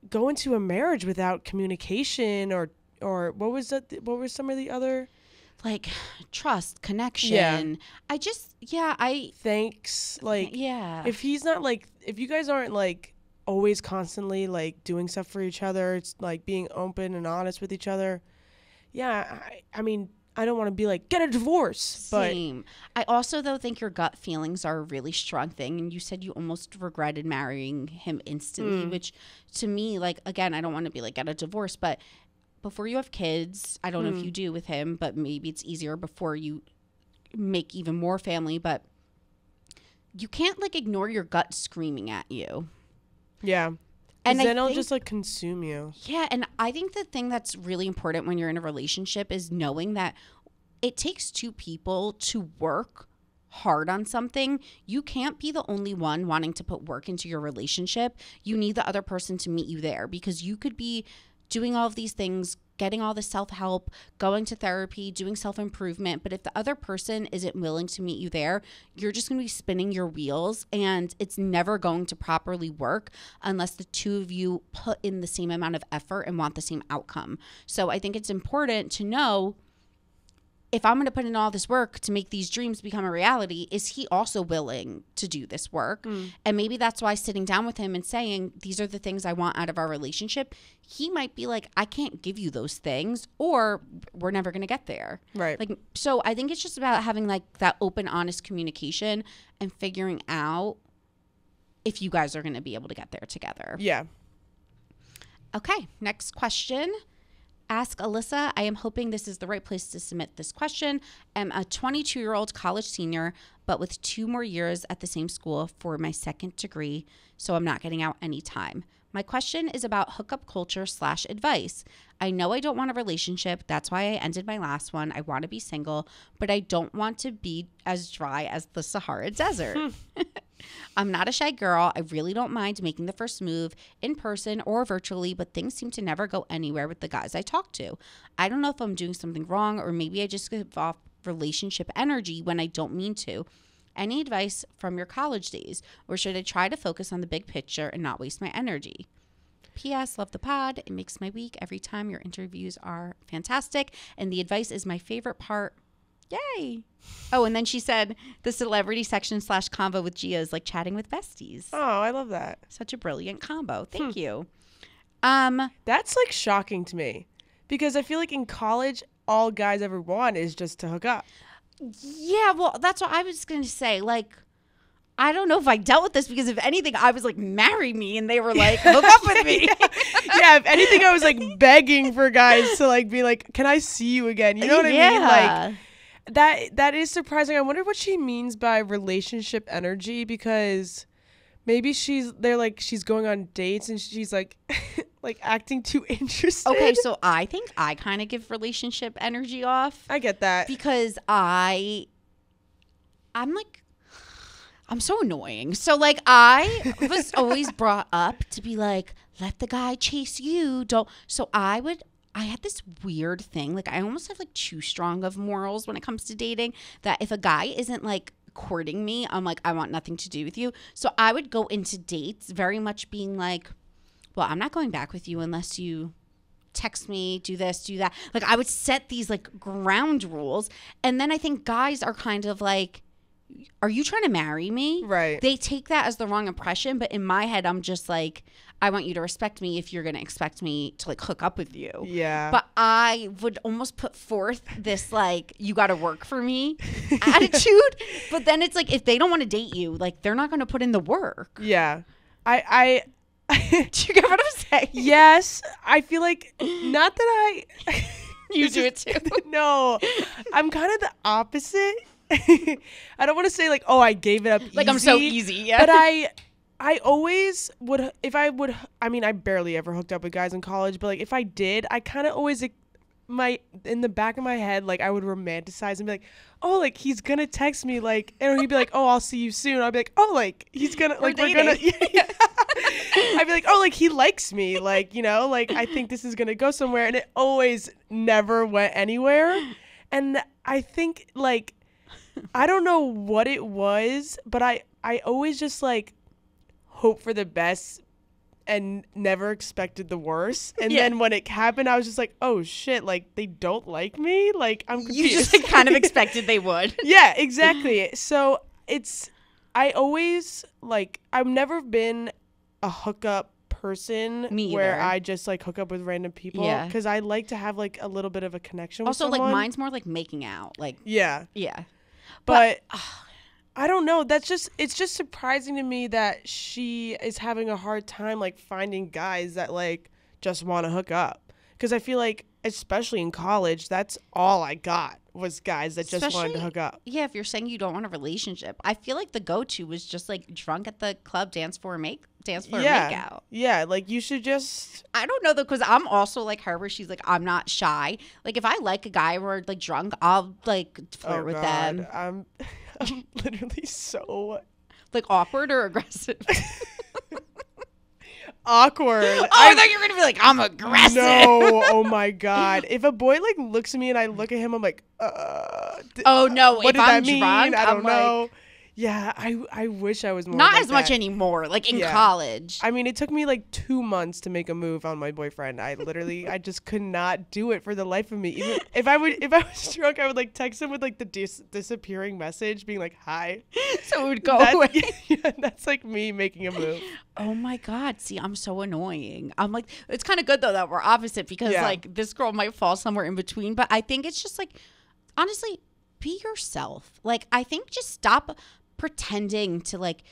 go into a marriage without communication or or what was that what were some of the other like [SIGHS] trust connection Yeah. i just yeah i thanks like yeah if he's not like if you guys aren't like always constantly like doing stuff for each other it's like being open and honest with each other yeah i, I mean i don't want to be like get a divorce but Same. I also though think your gut feelings are a really strong thing, and you said you almost regretted marrying him instantly, Mm. which to me, like again, I don't want to be like get a divorce, but before you have kids, I don't know if Mm. you do with him, but maybe it's easier before you make even more family, but you can't like ignore your gut screaming at you. Yeah And then it'll just like consume you Yeah, and I think the thing that's really important when you're in a relationship is knowing that it takes two people to work hard on something. You can't be the only one wanting to put work into your relationship. You need the other person to meet you there because you could be doing all of these things, getting all the self help, going to therapy, doing self improvement. But if the other person isn't willing to meet you there, you're just going to be spinning your wheels and it's never going to properly work unless the two of you put in the same amount of effort and want the same outcome. So I think it's important to know if I'm going to put in all this work to make these dreams become a reality, is he also willing to do this work? Mm. And maybe that's why sitting down with him and saying, These are the things I want out of our relationship, he might be like, I can't give you those things, or we're never going to get there. right Like, so I think it's just about having like that open, honest communication and figuring out if you guys are going to be able to get there together. yeah Okay, next question. Ask Alyssa. I am hoping this is the right place to submit this question. I'm a 22 year old college senior, but with two more years at the same school for my second degree, so I'm not getting out any time. My question is about hookup culture slash advice. I know I don't want a relationship. That's why I ended my last one. I want to be single, but I don't want to be as dry as the Sahara Desert. [LAUGHS] [LAUGHS] I'm not a shy girl. I really don't mind making the first move in person or virtually, but things seem to never go anywhere with the guys I talk to. I don't know if I'm doing something wrong or maybe I just give off relationship energy when I don't mean to. Any advice from your college days? Or should I try to focus on the big picture and not waste my energy? P.S. Love the pod. It makes my week every time. Your interviews are fantastic. And the advice is my favorite part. Yay. Oh, and then she said the celebrity section slash convo with Gia is like chatting with besties. Oh, I love that. Such a brilliant combo. Thank you. Um, That's like shocking to me because I feel like in college, all guys ever want is just to hook up. yeah, well, that's what I was going to say. Like, I don't know if I dealt with this because if anything, I was like, marry me. And they were like, [LAUGHS] hook up with me. yeah, if anything, I was like begging for guys to like be like, "Can I see you again?" You know what I mean? Like that. That is surprising. I wonder what she means by relationship energy because maybe she's they're like she's going on dates and she's like [LAUGHS] like acting too [LAUGHS] interested. okay, so I think I kind of give relationship energy off. I get that. because I I'm like I'm so annoying. So like I was [LAUGHS] always brought up to be like let the guy chase you. Don't so I would I had this weird thing like I almost have like too strong of morals when it comes to dating that if a guy isn't like courting me, I'm like I want nothing to do with you. So I would go into dates very much being like well, I'm not going back with you unless you text me, do this, do that. Like I would set these like ground rules. And then I think guys are kind of like, are you trying to marry me? Right. They take that as the wrong impression. But in my head, I'm just like, I want you to respect me if you're going to expect me to like hook up with you. Yeah. But I would almost put forth this like, you got to work for me [LAUGHS] attitude. But then it's like, if they don't want to date you, like they're not going to put in the work. yeah. I I [LAUGHS] Do you get what I'm saying? yes, I feel like not that I [LAUGHS] You do is- it too. no, I'm kind of the opposite. [LAUGHS] I don't want to say like, oh, I gave it up. Like I'm so easy. Yeah. but I, [LAUGHS] I always would if I would. I mean, I barely ever hooked up with guys in college, but like if I did, I kind of always my in the back of my head, like I would romanticize and be like, oh, like he's gonna text me, like, and he'd be like, oh, I'll see you soon. I'd be like, oh, like he's gonna We're like we're gonna. dating. [LAUGHS] Yeah. I'd be like, oh, like he likes me, like you know, like I think this is gonna go somewhere, and it always never went anywhere. And I think like [LAUGHS] I don't know what it was, but I I always just like hope for the best and never expected the worst. And Yeah. then when it happened, I was just like, oh shit, like they don't like me. Like I'm confused. you just like, kind of [LAUGHS] expected they would. [LAUGHS] yeah, exactly. So it's I always like I've never been a hookup person Me where. I just like hook up with random people Yeah. because I like to have like a little bit of a connection with Also, like mine's more like making out. Like, Yeah, yeah. But I don't know. That's just it's just surprising to me that she is having a hard time like finding guys that like just want to hook up because I feel like especially in college that's all I got was guys that just wanted to hook up. Yeah, if you're saying you don't want a relationship, I feel like the go-to was just like drunk at the club, dance floor, make dance floor, yeah, make out. yeah. Like you should just I don't know though, because I'm also like her, where she's like, I'm not shy. Like if I like a guy or like drunk, I'll like flirt oh with God, them. I'm [LAUGHS] I'm literally so Like awkward or aggressive. [LAUGHS] awkward. oh, I thought you were gonna be like, I'm aggressive. No, oh [LAUGHS] my god! If a boy like looks at me and I look at him, I'm like, uh. d- Oh no, what if did I'm that mean? drunk, I don't I'm like, know. Yeah, I I wish I was more. not like as much anymore. Like in Yeah. college. I mean, it took me like two months to make a move on my boyfriend. I literally, I just could not do it for the life of me. Even if I would, if I was [LAUGHS] drunk, I would like text him with like the dis- disappearing message, being like, "Hi." [LAUGHS] so it would go That- away. [LAUGHS] yeah, that's like me making a move. Oh my god! See, I'm so annoying. I'm like, it's kind of good though that we're opposite because Yeah. like this girl might fall somewhere in between. But I think it's just like, honestly, be yourself. Like I think just stop pretending to like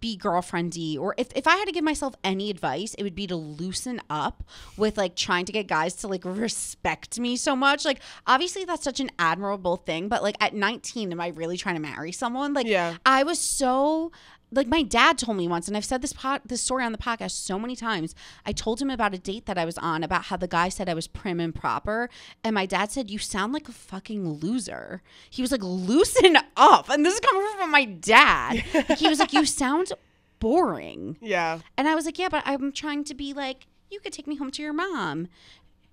be girlfriendy or if, if I had to give myself any advice, it would be to loosen up with like trying to get guys to like respect me so much. Like obviously that's such an admirable thing, but like at 19 am I really trying to marry someone? Like Yeah. I was so like my dad told me once and I've said this pot this story on the podcast so many times. I told him about a date that I was on about how the guy said I was prim and proper and my dad said you sound like a fucking loser. He was like loosen up and this is coming from my dad. Like, [LAUGHS] he was like you sound boring. Yeah. And I was like, yeah, but I'm trying to be like, you could take me home to your mom.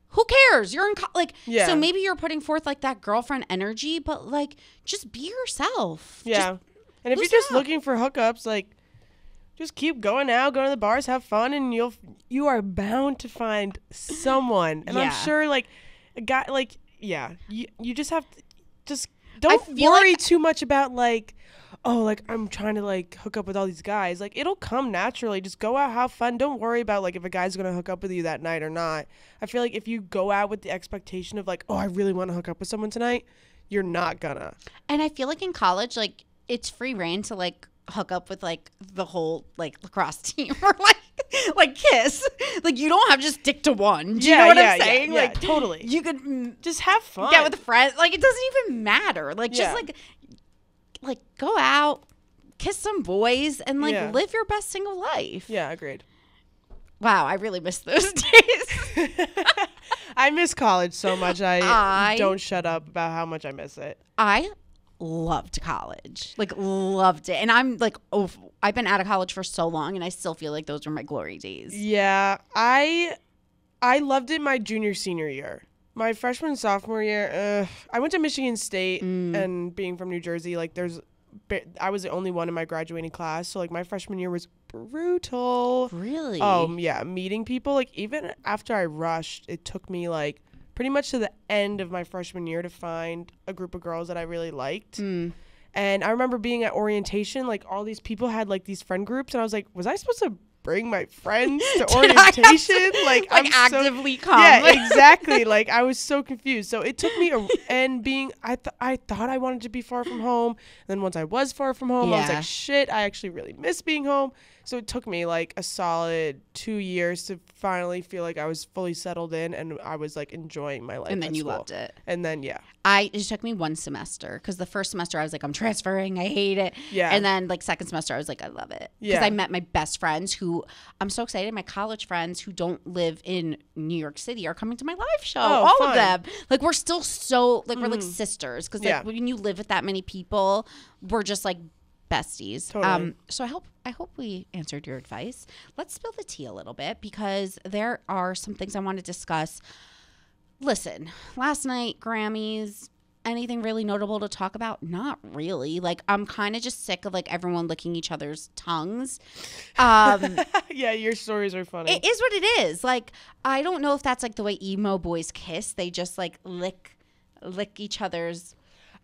Who cares? You're in co- like, Yeah. so maybe you're putting forth like that girlfriend energy, but like, just be yourself. Yeah. And if you're just up. looking for hookups, like just keep going out, go to the bars, have fun, and you'll you are bound to find someone. And Yeah. I'm sure like a guy like yeah, you you just have to just don't worry like- too much about like oh like I'm trying to like hook up with all these guys. Like it'll come naturally. Just go out, have fun. Don't worry about like if a guy's gonna hook up with you that night or not. I feel like if you go out with the expectation of like oh I really want to hook up with someone tonight, you're not gonna. And I feel like in college, like, it's free reign to like hook up with like the whole like lacrosse [LAUGHS] team or like, like kiss. Like, you don't have to just stick to one. Do you Yeah, know what yeah, I'm saying? yeah, like, totally. You could Just have fun. get with friends. Like, it doesn't even matter. Like, just like, like, go out, kiss some boys, and like live your best single life. Yeah, agreed. Wow, I really miss those [LAUGHS] days. [LAUGHS] I miss college so much. I, I- don't shut up about how much I miss it. I loved college, like loved it, and I'm like, oh, I've been out of college for so long, and I still feel like those were my glory days. Yeah, I I loved it my junior senior year. My freshman sophomore year, uh, I went to Michigan State, Mm. and being from New Jersey, like there's, I was the only one in my graduating class, so like my freshman year was brutal. Really? Um, yeah, meeting people like even after I rushed, it took me like pretty much to the end of my freshman year to find a group of girls that I really liked. Mm. And I remember being at orientation, like all these people had like these friend groups, and I was like, was I supposed to bring my friends to [LAUGHS] have to, orientation? [LAUGHS] like, like I'm so- actively come. yeah, [LAUGHS] exactly. like I was so confused. So it took me a, and being I th- I thought I wanted to be far from home. then once I was far from home, I was like, shit, I actually really miss being home. So it took me like a solid two years to finally feel like I was fully settled in and I was like enjoying my life. and then you school. loved it. And then yeah, I it took me one semester because the first semester I was like, I'm transferring, I hate it. Yeah. And then like second semester I was like, I love it because Yeah. I met my best friends who I'm so excited. My college friends who don't live in New York City are coming to my live show. Oh, All fun. of them. Like we're still so like we're like mm-hmm. sisters because like Yeah. when you live with that many people, we're just like besties. Totally. Um, so I hope I hope we answered your advice. Let's spill the tea a little bit because there are some things I want to discuss. Listen, last night Grammys. Anything really notable to talk about? Not really. Like I'm kind of just sick of like everyone licking each other's tongues. Um, [LAUGHS] yeah, your stories are funny. it is what it is. Like I don't know if that's like the way emo boys kiss. They just like lick lick each other's.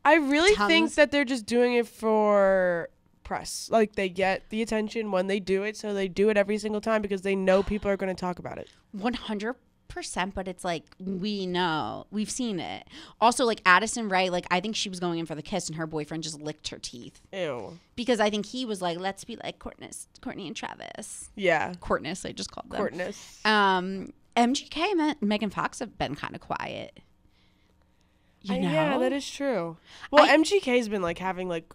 I really think that they're just doing it for press. Like they get the attention when they do it, so they do it every single time because they know people are going to talk about it. 100% but it's like we know we've seen it also like addison Rae like i think she was going in for the kiss and her boyfriend just licked her teeth Ew. because i think he was like let's be like Kourtney Kourtney and travis Yeah. Kourtney i just called them Courtness. um mgk and megan fox have been kind of quiet you know Yeah, that is true. Well, I- MGK's been like having like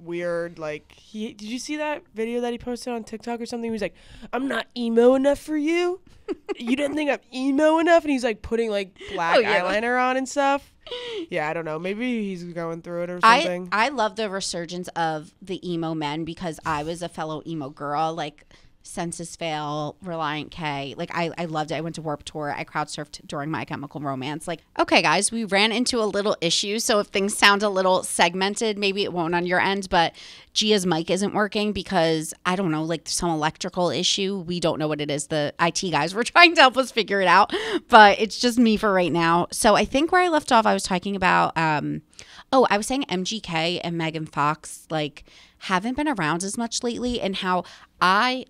weird like he did you see that video that he posted on TikTok or something? He was like, "I'm not emo enough for you. [LAUGHS] you didn't think I'm emo enough?" And he's like putting like [LAUGHS] oh, black Oh, yeah. eyeliner on and stuff. [LAUGHS] Yeah, I don't know. Maybe he's going through it or I, something. I love the resurgence of the emo men because I was a fellow emo girl. Like Senses Fail, Relient K. Like I, I loved it. I went to Warped Tour. I crowd surfed during My Chemical Romance. Like, okay, guys, we ran into a little issue. So if things sound a little segmented, maybe it won't on your end. But Gia's mic isn't working because I don't know, like some electrical issue. We don't know what it is. The IT guys were [LAUGHS] trying to help us figure it out, but it's just me for right now. So I think where I left off, I was talking about. um Oh, I was saying MGK and Megan Fox like haven't been around as much lately, and how I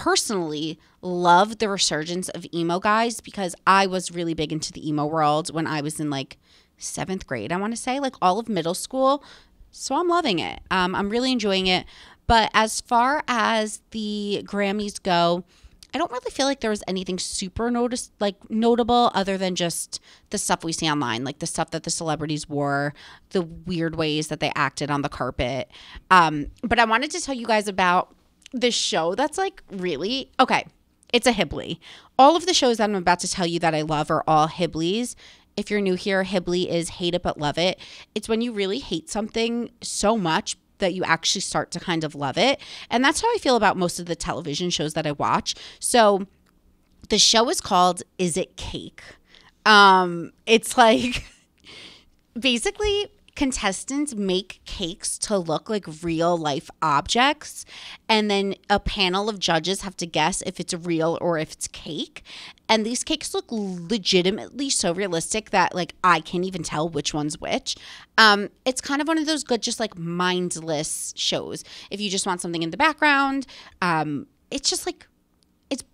personally love the resurgence of emo guys because I was really big into the emo world when I was in like seventh grade. I want to say like all of middle school. So I'm loving it. Um, I'm really enjoying it. But as far as the Grammys go, I don't really feel like there was anything super notice like notable other than just the stuff we see online, like the stuff that the celebrities wore, the weird ways that they acted on the carpet. Um, but I wanted to tell you guys about this show that's like really okay. It's a Hibly. All of the shows that I'm about to tell you that I love are all Hiblys. If you're new here, Hibly is hate it but love it. It's when you really hate something so much that you actually start to kind of love it. And that's how I feel about most of the television shows that I watch. So the show is called Is It Cake? Um, it's like [LAUGHS] basically contestants make cakes to look like real life objects and then a panel of judges have to guess if it's real or if it's cake. And these cakes look legitimately so realistic that like i can't even tell which one's which. Um, it's kind of one of those good just like mindless shows. If you just want something in the background um, it's just like it's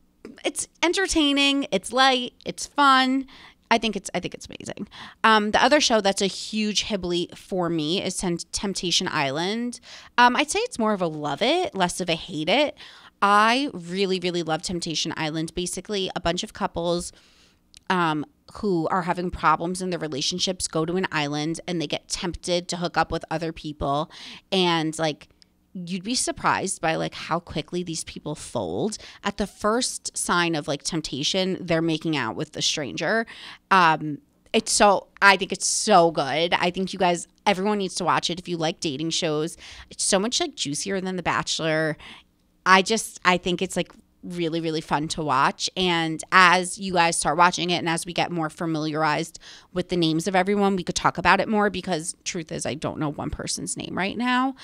it's entertaining it's light it's fun I think it's I think it's amazing. Um, the other show that's a huge Hibly for me is Temptation Island. Um, I'd say it's more of a love it, less of a hate it. I really really love Temptation Island. Basically, a bunch of couples um, who are having problems in their relationships go to an island and they get tempted to hook up with other people and like you'd be surprised by like how quickly these people fold. At the first sign of like temptation they're making out with the stranger. Um it's so i think it's so good. I think you guys everyone needs to watch it. If you like dating shows it's so much like juicier than the bachelor. I just i think it's like really really fun to watch. And as you guys start watching it and as we get more familiarized with the names of everyone we could talk about it more because truth is i don't know one person's name right now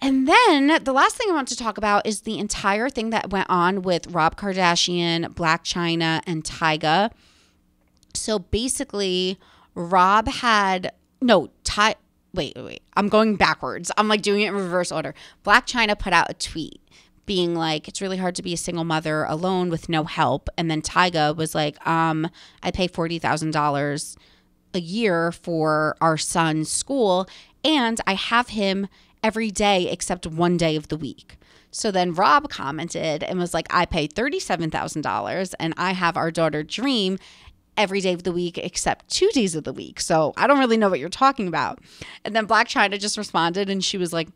and then the last thing I want to talk about is the entire thing that went on with Rob Kardashian, Blac Chyna, and Tyga. So basically, Rob had no Ty. Wait, wait, wait. I'm going backwards. I'm like doing it in reverse order. Blac Chyna put out a tweet being like, "It's really hard to be a single mother alone with no help." And then Tyga was like, "Um, I pay forty thousand dollars a year for our son's school, and I have him." Every day except one day of the week. So then Rob commented and was like, I pay $37,000 and I have our daughter Dream every day of the week except two days of the week. So I don't really know what you're talking about. And then Blac Chyna just responded and she was like,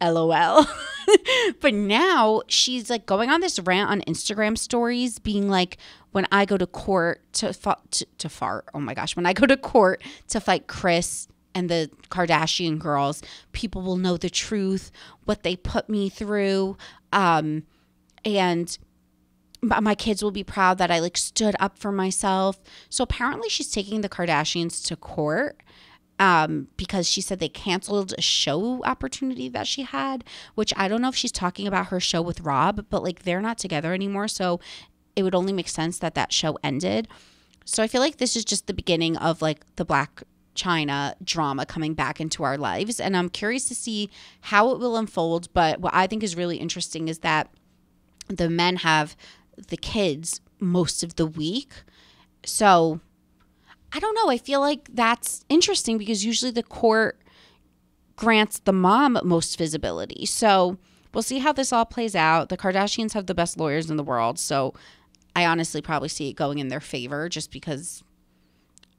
LOL. [LAUGHS] but now she's like going on this rant on Instagram stories, being like, when I go to court to, to, to fart, oh my gosh, when I go to court to fight Kris and the Kardashian girls, people will know the truth, what they put me through. Um, and my kids will be proud that I like stood up for myself. So apparently she's taking the Kardashians to court um, because she said they canceled a show opportunity that she had, which I don't know if she's talking about her show with Rob, but like they're not together anymore. So it would only make sense that that show ended. So I feel like this is just the beginning of like the Blac Chyna drama coming back into our lives. And I'm curious to see how it will unfold. But what I think is really interesting is that the men have the kids most of the week. So I don't know. I feel like that's interesting because usually the court grants the mom most visibility. So we'll see how this all plays out. The Kardashians have the best lawyers in the world. So I honestly probably see it going in their favor just because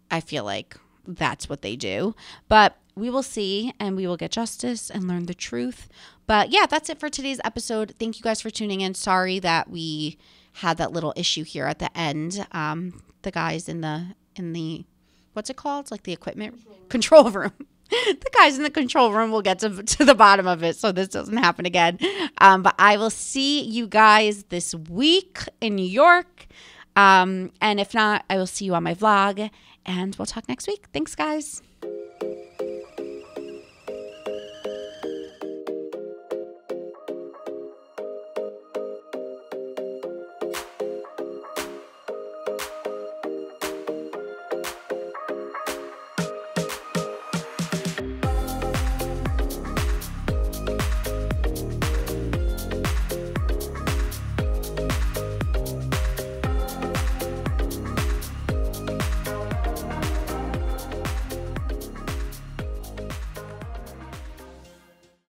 I feel like that's what they do. But we will see and we will get justice and learn the truth. But yeah, that's it for today's episode. Thank you guys for tuning in. Sorry that we had that little issue here at the end. Um, the guys in the in the what's it called? It's like the equipment control room. Control [LAUGHS] room. the guys in the control room will get to, to the bottom of it so this doesn't happen again. Um, but I will see you guys this week in New York. Um, and if not, I will see you on my vlog and we'll talk next week. Thanks, guys.